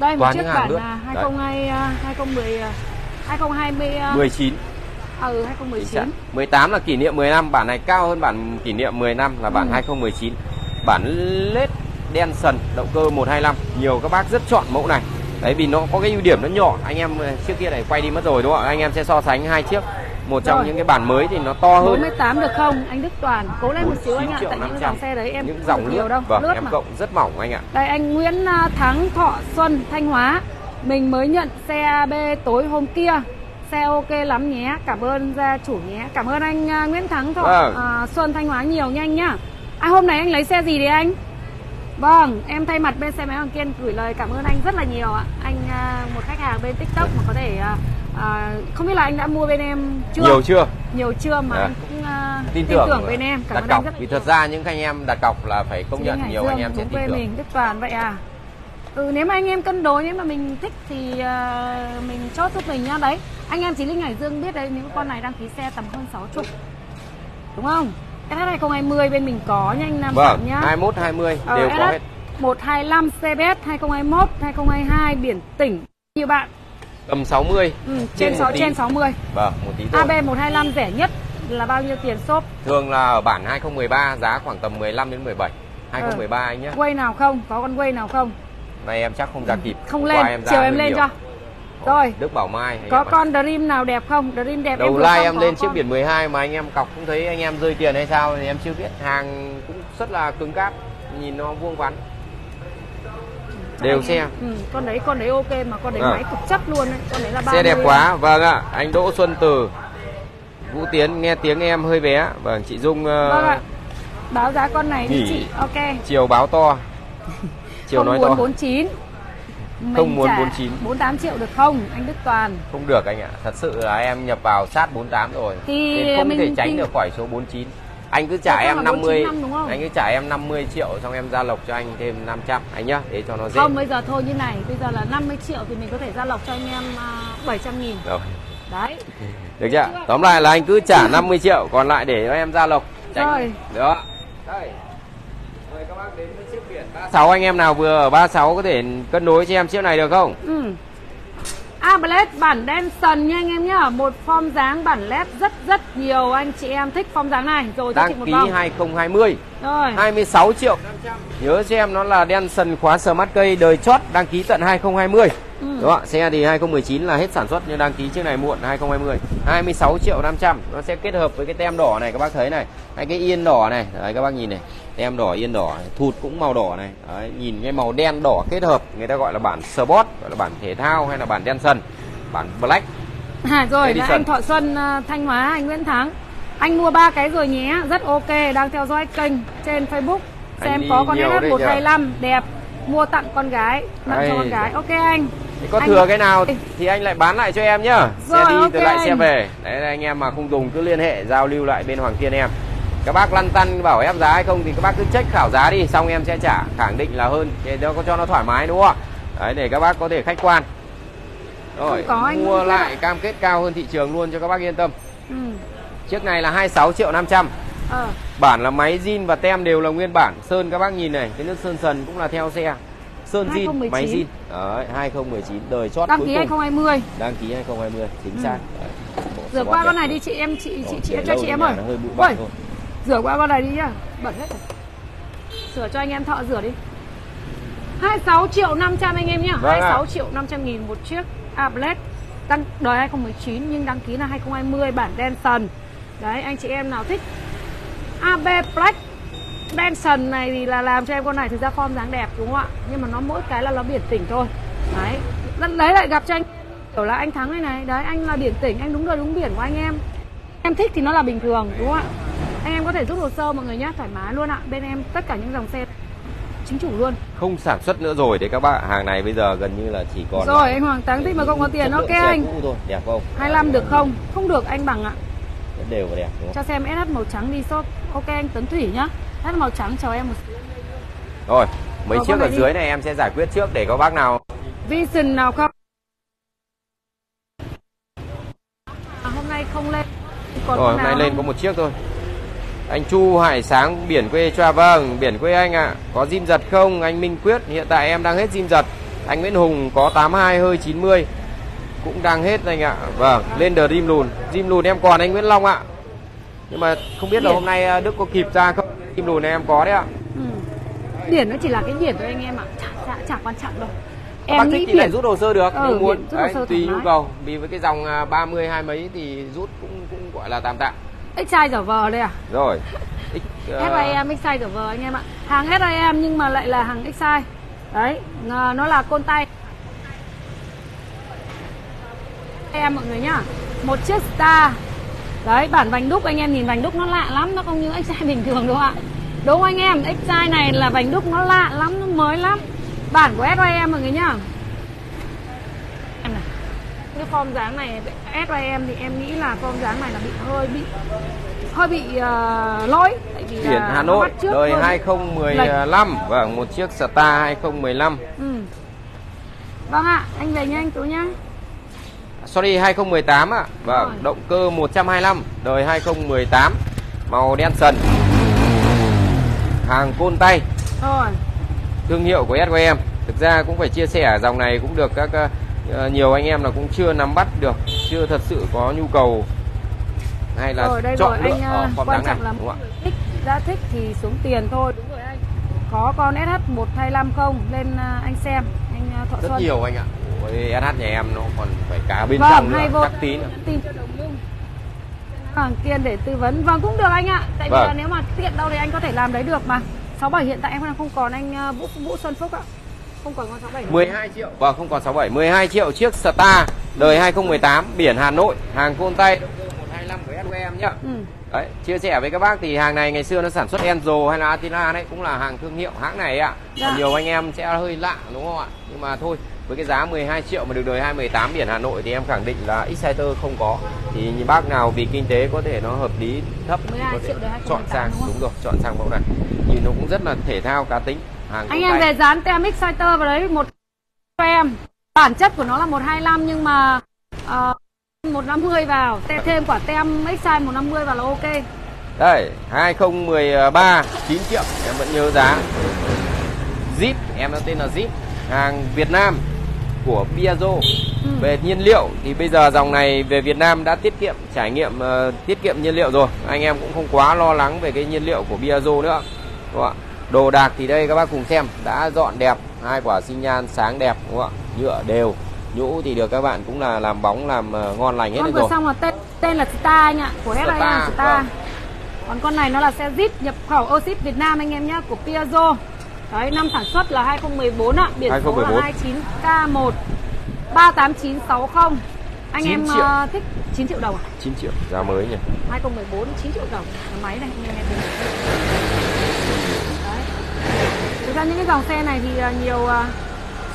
Đây một Toàn chiếc bản là Đấy. 2020 2010 2020 19 à, ừ Chính xác. 2019 18 là kỷ niệm 10 năm, bản này cao hơn bản kỷ niệm 10 năm là bản Ừ. 2019. Bản led đen sần, động cơ 125. Nhiều các bác rất chọn mẫu này. Đấy vì nó có cái ưu điểm nó nhỏ. Anh em chiếc kia này quay đi mất rồi đúng không ạ? Anh em sẽ so sánh hai chiếc. Một trong Rồi. những cái bản mới thì nó to hơn. 48 được không anh Đức Toàn cố lên một xíu anh 49 ạ tại những 500. dòng xe đấy em những dòng lướt nhiều đâu Vâng, lướt em mà cộng rất mỏng anh ạ. đây anh Nguyễn à, Thắng Thọ Xuân Thanh Hóa mình mới nhận xe AB tối hôm kia xe ok lắm nhé cảm ơn gia chủ nhé cảm ơn anh à, Nguyễn Thắng Thọ Vâng. à, Xuân Thanh Hóa nhiều nha anh nhá à, hôm nay anh lấy xe gì đấy anh Vâng, em thay mặt bên xe máy Hoàng Kiên gửi lời cảm ơn anh rất là nhiều ạ. Anh à, một khách hàng bên TikTok mà có thể à, à, không biết là anh đã mua bên em chưa? Nhiều chưa? nhiều chưa mà Dạ. anh cũng à, Tin tưởng, bên em. Cảm đặt ơn cọc anh rất vì thật ra những anh em đặt cọc là phải công Chính nhận nhiều Dương, anh em sẽ tin tưởng. mình Đức Toàn vậy à ừ nếu mà anh em cân đối nếu mà mình thích thì à, mình chốt giúp mình nhá đấy anh em chỉ linh Hải Dương biết đấy những con này đăng ký xe tầm hơn 60 đúng không SH 2020 bên mình có nha anh Nam Vâng, nhá 21 20 Ờ, đều có hết. 125 CBS 2021 2022 biển tỉnh nhiều bạn Tầm 60. ừ, trên một 6 tí. trên 60 Vâng, một tí thôi. AB 125 rẻ nhất là bao nhiêu tiền shop Thường là ở bản 2013 giá khoảng tầm 15 đến 17. 2013 anh nhé. quay nào không có con quay nào không Nay em chắc không ra kịp. không Hôm lên ra chiều em lên nhiều. cho rồi Đức Bảo Mai. có em ạ. con Dream nào đẹp không Dream đẹp Đầu vừa like em lên con- chiếc biển 12 mà anh em cọc cũng thấy anh em rơi tiền hay sao thì em chưa biết. Hàng cũng rất là cứng cáp, nhìn nó vuông vắn. Đều xe. ừ, con đấy con đấy ok mà con đấy Vâng. máy cực chất luôn đấy con đấy là 30 Xe đẹp quá. Vâng ạ, anh Đỗ Xuân Từ. Vũ Tiến nghe tiếng em hơi bé. Vâng, chị Dung ờ, vâng ạ báo giá con này đi Nghỉ. chị ok chiều báo to. Chiều không nói muốn to. 49 Mình Không muốn trả 49. 48 triệu được không anh Đức Toàn Không được anh ạ. Thật sự là em nhập vào sát 48 rồi. Thì không mình- thể tránh được khỏi số 49. Anh cứ trả Thế em là 50 49 năm? Anh cứ trả em 50 triệu xong em ra lộc cho anh thêm 500 anh nhá, để cho nó dễ. không bây giờ thôi như này bây giờ là 50 triệu thì mình có thể ra lọc cho anh em à, 700 nghìn Rồi. đấy Được chưa? Tóm lại là anh cứ trả 50 triệu còn lại để cho em ra lộc. Rồi. Đó. Đây. Mời các bác đến với chiếc biển 36 anh em nào vừa ở 36 có thể cân đối cho em chiếc này được không? ừ. Ablet bản đen sần nha anh em nhá. Một form dáng bản led rất rất nhiều. Anh chị em thích form dáng này. Rồi Đăng một ký vòng. 2020 rồi. 26 triệu. 500. Nhớ cho em nó là đen sần khóa smart cây đời chót. Đăng ký tận 2020 Ừ. Đúng không ạ? Xe thì 2019 là hết sản xuất nhưng đăng ký trước này muộn 2020. 26 triệu 500. Nó sẽ kết hợp với cái tem đỏ này các bác thấy này. Hay cái yên đỏ này. Đấy các bác nhìn này. Tem đỏ yên đỏ này. Thụt cũng màu đỏ này. Đấy, nhìn cái màu đen đỏ kết hợp người ta gọi là bản Sport, gọi là bản thể thao hay là bản đen sân. Bản Black. À, rồi là anh Thọ Xuân ờ, Thanh Hóa anh Nguyễn Thắng anh mua ba cái rồi nhé rất ok đang theo dõi kênh trên Facebook xem có con nhiều đấy SH125 đẹp mua tặng con gái tặng cho con gái ok anh Thì có Anh- thừa cái nào thì anh lại bán lại cho em nhá. Rồi, xe đi ok từ lại xe về. Đấy là anh em mà không dùng cứ liên hệ giao lưu lại bên Hoàng Thiên em. Các bác lăn tăn bảo ép giá hay không thì các bác cứ check khảo giá đi xong em sẽ trả khẳng định là hơn để nó có cho nó thoải mái đúng không ạ? Đấy để các bác có thể khách quan. Rồi, Không có, anh mua lại cam kết cao hơn thị trường luôn cho các bác yên tâm. ừ. Chiếc này là 26 triệu 500. ờ. Bản là máy zin và tem đều là nguyên bản. Sơn các bác nhìn này, cái nước sơn sần cũng là theo xe. Sơn zin, 2019. máy zin. Đấy, 2019 đời chót đăng ký cùng. 2020 đăng ký 2020 chính Ừ. xác. Rửa qua con này đi chị em chị chị chị em cho chị em ơi. thôi. rửa qua con này đi nhá. Bẩn hết rồi. Sửa cho anh em thợ rửa đi. 26 triệu 500 anh em nhá. Vâng ạ. 26 triệu 500 nghìn một chiếc Ablet đăng đời 2019 nhưng đăng ký là 2020 bản Denson đấy anh chị em nào thích AB Black Denson này thì là làm cho em con này thực ra form dáng đẹp đúng không ạ? Nhưng mà nó mỗi cái là nó biển tỉnh thôi. Đấy. Lần đấy lại gặp cho anh kiểu là anh thắng này này. Đấy anh là biển tỉnh anh đúng đời đúng biển của anh em. Em thích thì nó là bình thường đúng không ạ? Anh em có thể rút hồ sơ mọi người nhé thoải mái luôn ạ. Bên em tất cả những dòng xe chính chủ luôn. Không sản xuất nữa rồi đấy các bạn. Hàng này bây giờ gần như là chỉ còn rồi anh Hoàng Thắng thích mà không có tiền ok anh? thôi. Đẹp không? 25 được không? Không được anh bằng ạ. Đều và đẹp đúng không? Cho xem SH màu trắng đi shop. Ok anh Tấn Thủy nhá SH màu trắng chào em một rồi mấy Rồi, chiếc con ở đi. dưới này em sẽ giải quyết trước để các bác nào Vision nào không? À, hôm nay không lên. Còn rồi hôm nay lên không? có một chiếc thôi. Anh Chu Hải Sáng biển quê cho vâng biển quê anh ạ. Có zin giật không? Anh Minh Quyết hiện tại em đang hết zin giật. Anh Nguyễn Hùng có 82 hơi 90 cũng đang hết anh ạ. Vâng lên Dream lùn Dream lùn em còn anh Nguyễn Long ạ. Nhưng mà không biết là hôm nay à, Đức có kịp ra không Dream lùn này em có đấy ạ. Ừ. biển nó chỉ là cái biển thôi anh em ạ. Chả, chả, chả quan trọng đâu. Các bác em thích nghĩ thì lại rút hồ sơ được Ừ, muốn biển rút hồ Đấy, tùy nhu cầu vì với cái dòng à, 30 hai mấy thì rút cũng cũng gọi là tạm tạm. X size giả vờ đây à? Rồi. X, à, SIM X size giả vờ anh em ạ. Hàng SIM nhưng mà lại là hàng X size đấy ngờ nó là côn tay. Em mọi người nhá. Một chiếc Star đấy bản vành đúc anh em nhìn vành đúc nó lạ lắm nó không như X size bình thường đâu ạ. Đúng không anh em? X size này là vành đúc nó lạ lắm nó mới lắm. Bản của SIM mọi người nhá. Em này cái form dáng này SIM thì em nghĩ là form dáng này là bị hơi bị hơi bị uh, lỗi. Tại vì biển Hà Nội đời hơi bị 2015 vâng một chiếc Star 2015 Ừ. Vâng ạ, anh về nha anh Tú nhá. Sorry 2018 ạ vâng Rồi. động cơ 125 đời 2018 màu đen sần hàng côn tay Rồi. thương hiệu của SYM thực ra cũng phải chia sẻ dòng này cũng được các ờ, nhiều anh em là cũng chưa nắm bắt được chưa thật sự có nhu cầu hay là rồi đây chọn rồi lựa anh form quan dáng này trọng là đúng không ạ thích đã thích thì xuống tiền thôi. Đúng rồi anh. Có con SH125 không? Lên ờ, anh xem, anh ờ, Thọ rất Xuân. nhiều anh ạ Ôi, SH nhà em nó còn phải cả bên Vâng, trong nữa vô chắc tí nữa tin cho đồng nhung. Hoàng Kiên để tư vấn. Vâng cũng được anh ạ. Tại vì Vâng. là nếu mà tiện đâu thì anh có thể làm đấy được mà. 67 hiện tại em đang không còn anh ờ, Vũ Vũ Xuân Phúc ạ. Không còn con 67 nữa. 12 triệu vâng không còn 67 12 triệu chiếc Star đời 2018 biển Hà Nội hàng côn tay động cơ 125 của SYM nhá Ừ. Đấy, chia sẻ với các bác thì hàng này ngày xưa nó sản xuất Enzo hay là Atina đấy cũng là hàng thương hiệu hãng này ạ. Dạ. Còn nhiều anh em sẽ hơi lạ đúng không ạ? Nhưng mà thôi, với cái giá 12 triệu mà được đời 2018 biển Hà Nội thì em khẳng định là Exciter không có. Thì nhìn bác nào vì kinh tế có thể nó hợp lý thấp thì 12 có thể chọn 2018 sang đúng rồi, chọn sang mẫu này. Nhìn nó cũng rất là thể thao cá tính. Hàng Anh em tay. về dán tem Exciter vào đấy một cho em. Bản chất của nó là 125 nhưng mà uh, 150 vào, tem thêm quả tem Excite 150 vào là ok. Đây, 2013 9 triệu em vẫn nhớ giá. Zip, em nó tên là Zip, hàng Việt Nam của Piaggio. Ừ. Về nhiên liệu thì bây giờ dòng này về Việt Nam đã tiết kiệm trải nghiệm ờ, tiết kiệm nhiên liệu rồi. Anh em cũng không quá lo lắng về cái nhiên liệu của Piaggio nữa. Đúng không ạ? Đồ đạc thì đây các bác cùng xem đã dọn đẹp, hai quả xi nhan sáng đẹp đúng không ạ? Nhựa đều, nhũ thì được các bạn cũng là làm bóng làm ờ, ngon lành hết con vừa rồi xong là tên tên là Star anh ạ của Star, Star vâng. còn con này nó là xe Jeep nhập khẩu ship Việt Nam anh em nhá của Piaggio đấy năm sản xuất là 2014 ạ. Biển số 2014. là 29K1 38960 anh 9 em triệu. ờ, thích 9 triệu đồng à? 9 triệu giá mới nhỉ? 2014 9 triệu đồng. Cái máy này anh em nghe tiếng đấy. Thực ra những cái dòng xe này thì ờ, nhiều ờ,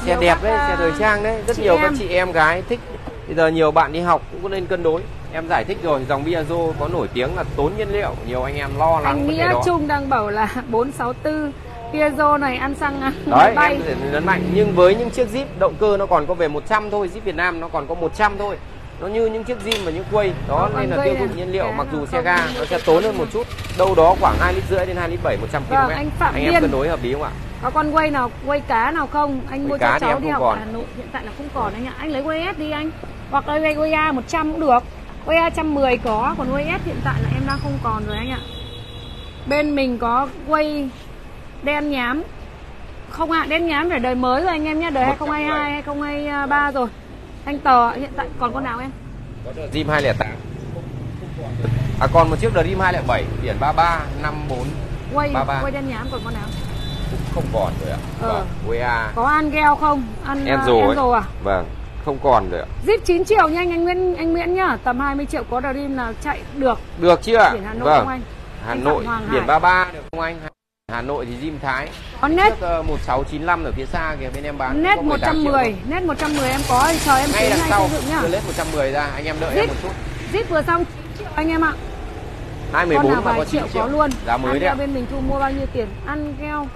xe nhiều đẹp các, đấy xe thời trang đấy. Rất nhiều các em. chị em gái thích. Bây giờ nhiều bạn đi học cũng có nên cân đối. Em giải thích rồi dòng Piaggio có nổi tiếng là tốn nhiên liệu. Nhiều anh em lo lắng anh Nghĩa đó. Trung đang bảo là 464 Piaggio này ăn xăng đấy bay. em nhấn mạnh. Nhưng với những chiếc Jeep động cơ nó còn có về 100 thôi Jeep Việt Nam nó còn có 100 thôi. Nó như những chiếc zin và những quay. Đó nên là tiêu thụ nhiên liệu mặc dù xe ga nó sẽ tốn hơn một chút đâu đó khoảng 2 lít rưỡi đến 2 lít 7 100 km Vâng, anh Phạm em cân đối hợp lý không ạ? Có con quay nào quay cá nào không? Anh mua cho cháu đi học còn. ở Hà Nội hiện tại là không còn anh ạ. Anh lấy quay S đi anh. Hoặc là quay quay A 100 cũng được. Quay A 110 có còn quay S hiện tại là em đang không còn rồi anh ạ. Bên mình có quay đen nhám. Không ạ đen nhám phải đời mới rồi anh em nhé đời 2022 2023 rồi. anh tờ hiện tại còn con nào em? Có Dream 208 à còn một chiếc Dream 207 biển 33 54 quay 33. quay đen nhám còn con nào? Cũng không còn rồi ạ. Ờ. vâng WA có Angel không? An Enzo Enzo à? Vâng không còn rồi ạ. Zip 9 triệu nha anh Nguyễn anh Nguyễn nhá. Tầm 20 triệu có Dream là chạy được. Được chưa ạ? Biển Hà Nội vâng. không anh? Hà Anh Nội biển Hải. 33 được không anh Hà Nội thì Jim Thái. Có net. Trước ờ, 1695 ở phía xa kìa bên em bán net có 18 triệu 110 thôi. net 110 em có chờ em ngay đằng sau nhá. đưa lết 110 ra anh em đợi Zip. em một chút. Zip vừa xong 9 triệu anh em ạ. Con 214 nào mà có vài 9 triệu triệu có luôn. Giá mới đấy bên mình thu mua bao nhiêu tiền? Ăn keo.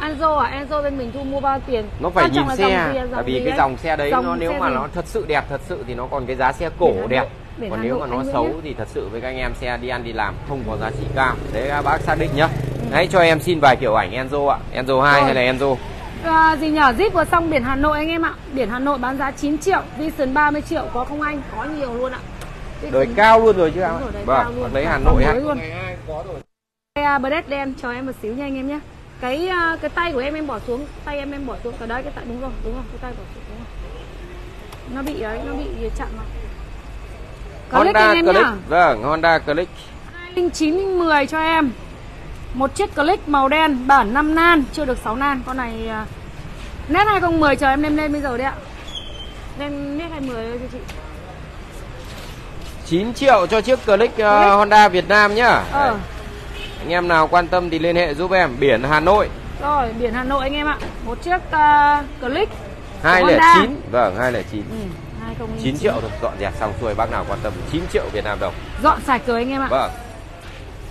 Anzo à Anzo bên mình thu mua bao tiền? Nó phải Quan nhìn là xe dòng gì à, tại vì cái dòng xe đấy Dòng nó nếu mà gì? nó thật sự đẹp thật sự thì nó còn cái giá xe cổ đẹp. còn nếu mà nó xấu thì thật sự với các anh em xe đi ăn đi làm không có giá trị cao. Đấy các bác xác định nhá đấy cho em xin vài kiểu ảnh Enzo ạ. Enzo 2 Ừ. Rồi. hay là Enzo? À, gì nhở? Zip vừa xong biển Hà Nội anh em ạ. Biển Hà Nội bán giá 9 triệu Vision 30 triệu có không anh? Có nhiều luôn ạ. Vision đời cao luôn rồi chứ ạ. Vâng hoặc lấy Hà Nội hai luôn. hai có rồi. À, Black đen chờ em một xíu nha anh em nhé. Cái à, cái tay của em em bỏ xuống tay em em bỏ xuống. Cái đấy cái tay đúng rồi đúng rồi cái tay bỏ xuống đúng rồi. Nó bị ấy nó bị chặn vào Click Honda anh em Click. Nhá vâng Honda Click. 09 10 cho em một chiếc click màu đen bản 5 nan chưa được 6 nan. Con này à, nét 2010 chờ em đem lên bây giờ đấy ạ. Lên nét 20 thôi cho chị. 9 triệu cho chiếc Click uh, Honda Việt Nam nhá. Ờ. Anh em nào quan tâm thì liên hệ giúp em. Biển Hà Nội. Rồi biển Hà Nội anh em ạ. Một chiếc uh, click 209 vâng 209 ừ, 2009. 9 triệu thôi. Dọn dẹp xong xuôi bác nào quan tâm 9 triệu Việt Nam đồng. Dọn sạch rồi anh em ạ. Vâng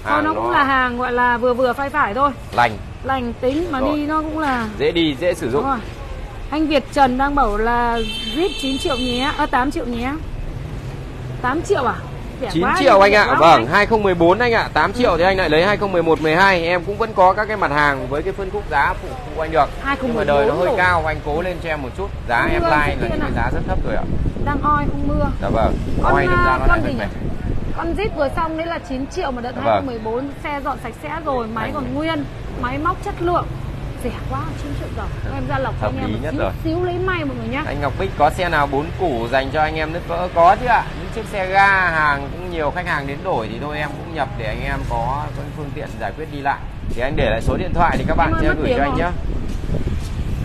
Thôi nó cũng là hàng gọi là vừa vừa phải phải thôi. Lành. Lành tính mà Rồi. đi nó cũng là dễ đi dễ sử dụng. Rồi. Anh Việt Trần đang bảo là Zip 9 triệu nhé Ơ 8 triệu nhé. 8 triệu à? Rẻ 9 quá, triệu anh ạ. quá. Vâng anh. 2014 anh ạ. 8 triệu thì anh lại lấy 2011 12 em cũng vẫn có các cái mặt hàng với cái phân khúc giá phụ, phụ anh được. Nhưng mà đời nó hơi 2014 cao anh cố lên cho em một chút. Giá em like là những cái giá rất thấp rồi ạ. Đang oi không mưa. Dạ vâng. Con, Quay đâm ra à, nó lại hơi mệt Con Zip vừa xong đấy là 9 triệu mà đợt Vâng. 2014 Xe dọn sạch sẽ rồi, máy còn nguyên Máy móc chất lượng. Rẻ quá 9 triệu đồng. Em ra lọc cho anh em một nhất xíu, rồi. xíu lấy may mọi người nhá. Anh Ngọc Bích có xe nào bốn củ dành cho anh em nứt vỡ? Có chứ ạ. Những chiếc xe ga hàng cũng nhiều khách hàng đến đổi thì thôi em cũng nhập để anh em có phương tiện giải quyết đi lại. Thì anh để lại số điện thoại thì các bạn sẽ gửi cho anh nhé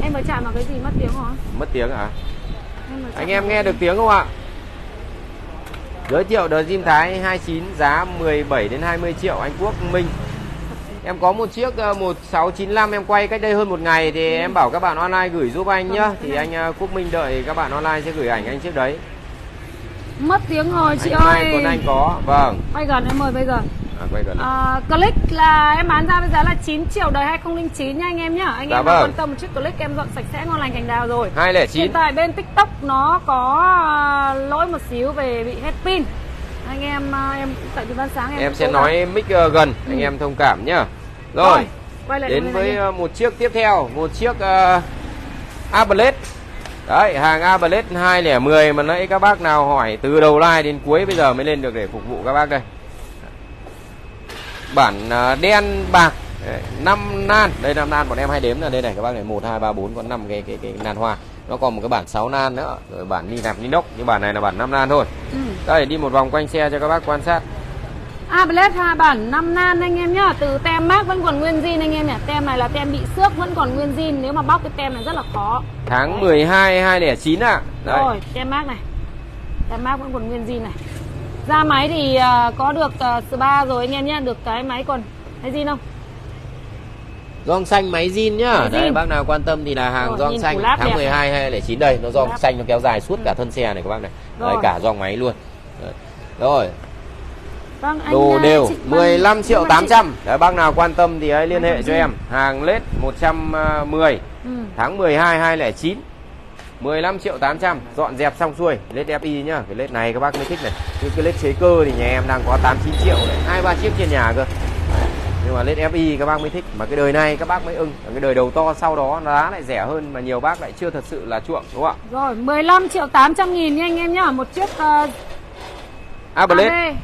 Em vừa chạm vào cái gì mất tiếng hả? mất tiếng hả? Em anh em nghe được tiếng không ạ giới thiệu đời Jim Thái 29 giá 17 đến 20 triệu anh Quốc Minh Em có một chiếc ờ, 1695 em quay cách đây hơn một ngày thì em bảo các bạn online gửi giúp anh nhá. Thì anh ờ, Quốc Minh đợi các bạn online sẽ gửi ảnh anh trước đấy. Mất tiếng rồi chị anh ơi Tuấn Anh có. Vâng. Quay gần em ơi bây giờ À, quay gần. À, click là em bán ra với giá là 9 triệu đời 2009 nha anh em nhá Anh Dạ em vâng. quan tâm một chiếc click em dọn sạch sẽ ngon lành cành đào rồi 209. Hiện tại bên tiktok nó có à, lỗi một xíu về bị hết pin Anh em à, em tại từ ban sáng em Em sẽ nói mic ờ, gần, anh Ừ. em thông cảm nhá. Rồi. quay lại Đến với này ờ, một chiếc tiếp theo, một chiếc uh, Ablet. Đấy, hàng Ablet 210 mà nãy các bác nào hỏi từ đầu live đến cuối bây giờ mới lên được để phục vụ các bác đây. Bản ờ, đen bạc 5 nan. Đây 5 nan bọn em hay đếm là đây này các bác này. 1 2 3 4 còn 5 cái cái cái nan hoa. nó còn một cái bản 6 nan nữa. Rồi bản ni nạp ni đốc nhưng bản này là bản 5 nan thôi. Ừ. đây đi một vòng quanh xe cho các bác quan sát. Ablet ha bản 5 nan anh em nhá. Từ tem mác vẫn còn nguyên zin anh em nhỉ? Tem này là tem bị xước vẫn còn nguyên zin. Nếu mà bóc cái tem này rất là khó. Tháng Đấy. 12 2009 ạ. À. Rồi tem mác này. Tem mác vẫn còn nguyên zin này Ra máy thì uh, có được uh, spa rồi anh em nhá Được cái máy còn hay zin không? Gong xanh máy zin nhá. Máy Đây bác nào quan tâm thì là hàng gong xanh tháng 12 2009 đây. Nó gong xanh nó kéo dài suốt cả thân xe này các bác này. Đấy cả gong máy luôn. Đấy. Rồi. Vâng, anh Đồ à, đều 15 triệu 800 Đấy, bác nào quan tâm thì hãy liên hệ cho em. Hàng lết 110 ừ. Tháng 12 2009 15 triệu 800 Dọn dẹp xong xuôi. Lết FI nhá Cái lết này các bác mới thích này. Cái, cái lết chế cơ thì nhà em đang có 8 9 triệu đấy hai ba chiếc trên nhà cơ. Nhưng mà lết FI các bác mới thích. Mà cái đời này các bác mới ưng. Cái đời đầu to sau đó giá lại rẻ hơn mà nhiều bác lại chưa thật sự là chuộng đúng không ạ? Rồi 15 triệu 800 nghìn nha anh em nhá. Một chiếc uh, Ablet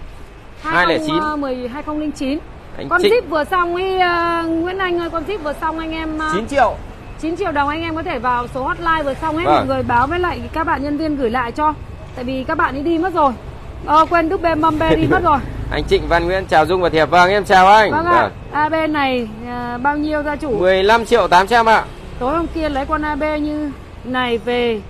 209 10 2009 anh con Jeep vừa xong ấy uh, Nguyễn Anh ơi con Jeep vừa xong anh em uh, 9 triệu 9 triệu đồng anh em có thể vào số hotline vừa xong hết vâng. mọi người báo với lại các bạn nhân viên gửi lại cho. Tại vì các bạn ấy đi mất rồi. Ờ, quên đúc bê mâm bê đi mất rồi. Anh Trịnh Văn Nguyễn chào Dung và Thiệp. Vâng em chào anh. Vâng ạ. Vâng. AB này uh, bao nhiêu gia chủ? 15 triệu 800 ạ. Tối hôm kia lấy con AB như này về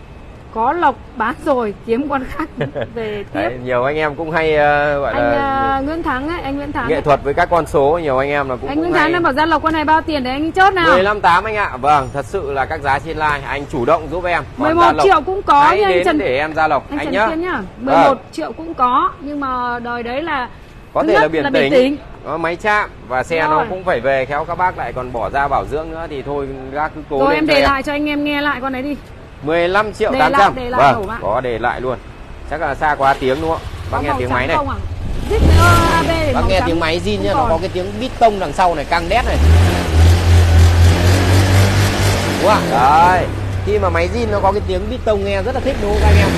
có lộc bán rồi kiếm con khác về tiếp. Đấy, nhiều anh em cũng hay uh, gọi anh, là uh, Nguyễn Thắng ấy, anh Nguyễn Thắng nghệ ấy. thuật với các con số nhiều anh em là cũng anh Nguyễn cũng Thắng đang bảo ra lộc con này bao tiền để anh chốt nào? 15 8 anh ạ. Vâng thật sự là các giá trên like anh chủ động giúp em. Còn 11 triệu cũng có hãy anh Trần. để em ra lộc. Anh, anh Trần nhá. Kiên nhá. 11 vâng. triệu cũng có nhưng mà đời đấy là có thể là biển, là biển tỉnh, có máy chạm và xe Rồi. nó cũng phải về khéo các bác lại còn bỏ ra bảo dưỡng nữa thì thôi gác cứ cố Rồi em để lại cho anh em nghe lại con này đi 15 triệu để 800 lại, lại vâng có để lại luôn. Chắc là xa quá tiếng đúng không bác nghe tiếng máy này. à? bác nghe tiếng máy zin nhá nó có cái tiếng bít tông đằng sau này căng đét này. Đúng không đấy. Khi mà máy zin nó có cái tiếng bít tông nghe rất là thích đúng không anh em?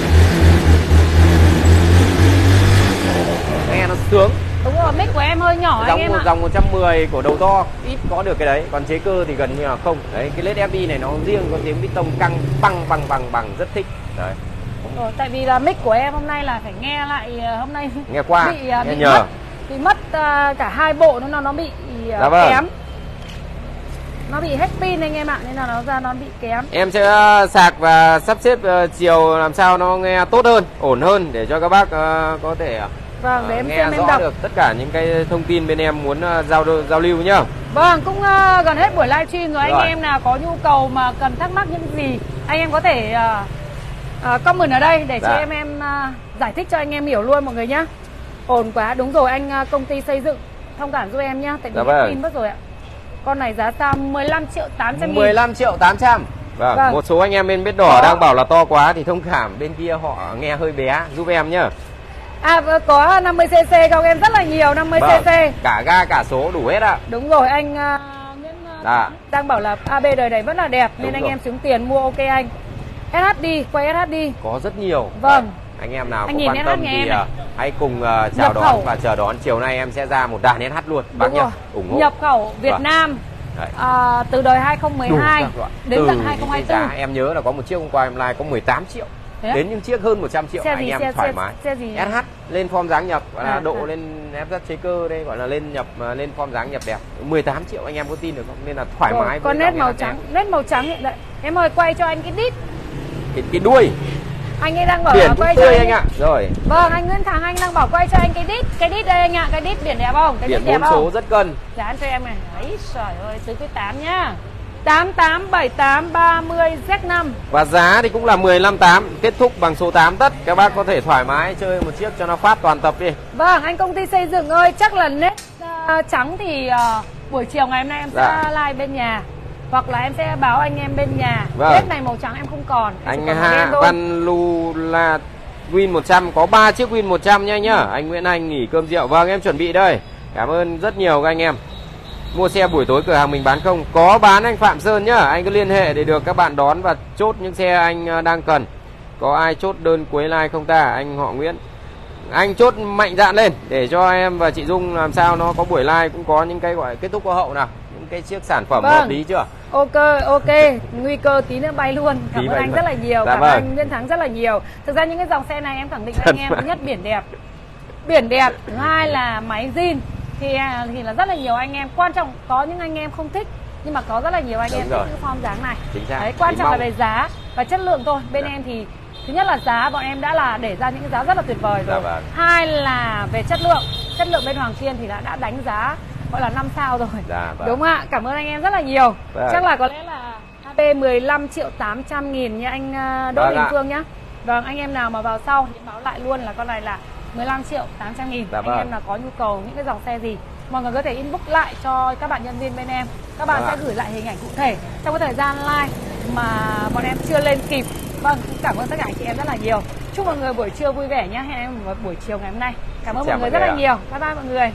Nghe nó sướng Đúng rồi, mic của em hơi nhỏ dòng anh em một dòng 110 của đầu to ít có được cái đấy, còn chế cơ thì gần như là không. Đấy, cái led FB này nó riêng có tiếng piston căng băng bằng bằng bằng rất thích. Đấy. Rồi, tại vì là mic của em hôm nay là phải nghe lại ờ, hôm nay nghe qua bị ờ, nghe bị nhờ. mất bị mất uh, cả hai bộ nó nó bị uh, dạ vâng. kém nó bị hết pin anh em ạ nên là nó ra nó bị kém em sẽ sạc và sắp xếp chiều làm sao nó nghe tốt hơn ổn hơn để cho các bác có thể Vâng, để em nghe xem rõ em đọc được tất cả những cái thông tin bên em muốn uh, giao giao lưu nhá. Vâng, cũng uh, gần hết buổi livestream rồi. rồi. Anh em nào có nhu cầu mà cần thắc mắc những gì, anh em có thể uh, uh, comment ở đây để dạ. cho em em uh, giải thích cho anh em hiểu luôn mọi người nhá. Ổn quá, đúng rồi anh uh, công ty xây dựng thông cảm giúp em nhá, tại vì dạ vâng. pin mất rồi ạ. Con này giá sao 15 triệu 800 nghìn 15 triệu 800 Vâng, vâng, một số anh em bên biết đỏ Đó. đang bảo là to quá thì thông cảm bên kia họ nghe hơi bé giúp em nhá. À có 50cc không? Em rất là nhiều 50cc vâng, Cả ga cả số đủ hết ạ. Đúng rồi anh uh, Nguyễn uh, à. đang bảo là AB đời này vẫn là đẹp Đúng Nên anh rồi. em xuống tiền mua ok anh. SHD quay SHD Có rất nhiều. Vâng. Anh em nào anh có quan tâm thì uh, hãy cùng uh, chào đón khẩu. và chờ đón chiều nay em sẽ ra một đàn SH luôn. Bác nhá ủng hộ. Nhập khẩu Việt vâng. Nam À, từ đời 2012 đến tận 2024 giá em nhớ là có một chiếc hôm qua em like có 18 triệu đến những chiếc hơn 100 triệu xe anh gì, em xe, thoải xe, mái. xe gì? SH lên form dáng nhập gọi là à, độ à. lên FZ chế cơ đây gọi là lên nhập à, lên form dáng nhập đẹp. 18 triệu anh em có tin được không? Nên là thoải Rồi, mái con nét màu trắng em. nét màu trắng hiện đấy em ơi quay cho anh cái đít. Cái, cái đuôi. Anh ấy đang bảo biển quay cho anh, anh ạ. rồi. Vâng anh Nguyễn Thắng anh đang bảo quay cho anh cái đít. Cái đít đây anh ạ cái đít biển đẹp không? Cái biển đít đẹp số rất cân. Dán cho em này. Ấy trời ơi tứ cái tám nhá 887830 Z5 Và giá thì cũng là 158 Kết thúc bằng số 8 tất. Các bác có thể thoải mái chơi một chiếc cho nó phát toàn tập đi. Vâng anh công ty xây dựng ơi Chắc là nét uh, trắng thì uh, Buổi chiều ngày hôm nay em dạ. sẽ live bên nhà. Hoặc là em sẽ báo anh em bên nhà. Vâng. Nét này màu trắng em không còn. Em Anh Hà Văn Lu là Win 100 Có 3 chiếc Win 100 nha nhá. Ừ. Anh Nguyễn Anh nghỉ cơm rượu. Vâng em chuẩn bị đây. Cảm ơn rất nhiều các anh em Mua xe buổi tối cửa hàng mình bán không? Có bán anh Phạm Sơn nhá. Anh cứ liên hệ để được các bạn đón và chốt những xe anh ờ, đang cần. Có ai chốt đơn cuối like không ta? Anh họ Nguyễn. Anh chốt mạnh dạn lên để cho em và chị Dung làm sao nó có buổi like cũng có những cái gọi kết thúc có hậu nào. Những cái chiếc sản phẩm vâng. hợp lý chưa? ok ok nguy cơ tí nữa bay luôn cảm Tí ơn anh luôn. rất là nhiều Dạ cảm vâng. ơn anh Nguyễn Thắng rất là nhiều thực ra những cái dòng xe này em khẳng định với anh em thứ nhất biển đẹp biển đẹp thứ hai là máy zin thì à, thì là rất là nhiều anh em quan trọng có những anh em không thích nhưng mà có rất là nhiều anh Đúng em rồi. thích form dáng này Chính xác. đấy quan Mình trọng là mong- về giá và chất lượng thôi bên Dạ. em thì thứ nhất là giá bọn em đã là để ra những cái giá rất là tuyệt vời Dạ rồi vâng. hai là về chất lượng chất lượng bên Hoàng Kiên thì đã đã đánh giá gọi là 5 sao rồi Dạ, vâng. đúng không ạ cảm ơn anh em rất là nhiều Vâng. chắc là có lẽ là HP 15 triệu 800 nghìn như anh ờ, Đỗ Vâng Đình. Phương nhá Vâng anh em nào mà vào sau thì báo lại luôn là con này là 15 triệu 800 nghìn. Dạ Anh vâng. em nào có nhu cầu những cái dòng xe gì Mọi người có thể inbox lại cho các bạn nhân viên bên em. Các bạn Vâng sẽ ạ. gửi lại hình ảnh cụ thể Trong cái thời gian live mà bọn em chưa lên kịp. Vâng cũng cảm ơn tất cả chị em rất là nhiều. Chúc mọi người buổi trưa vui vẻ nhé Hẹn em vào buổi chiều ngày hôm nay. Cảm ơn Chào mọi người rất là nhiều. Bye bye mọi người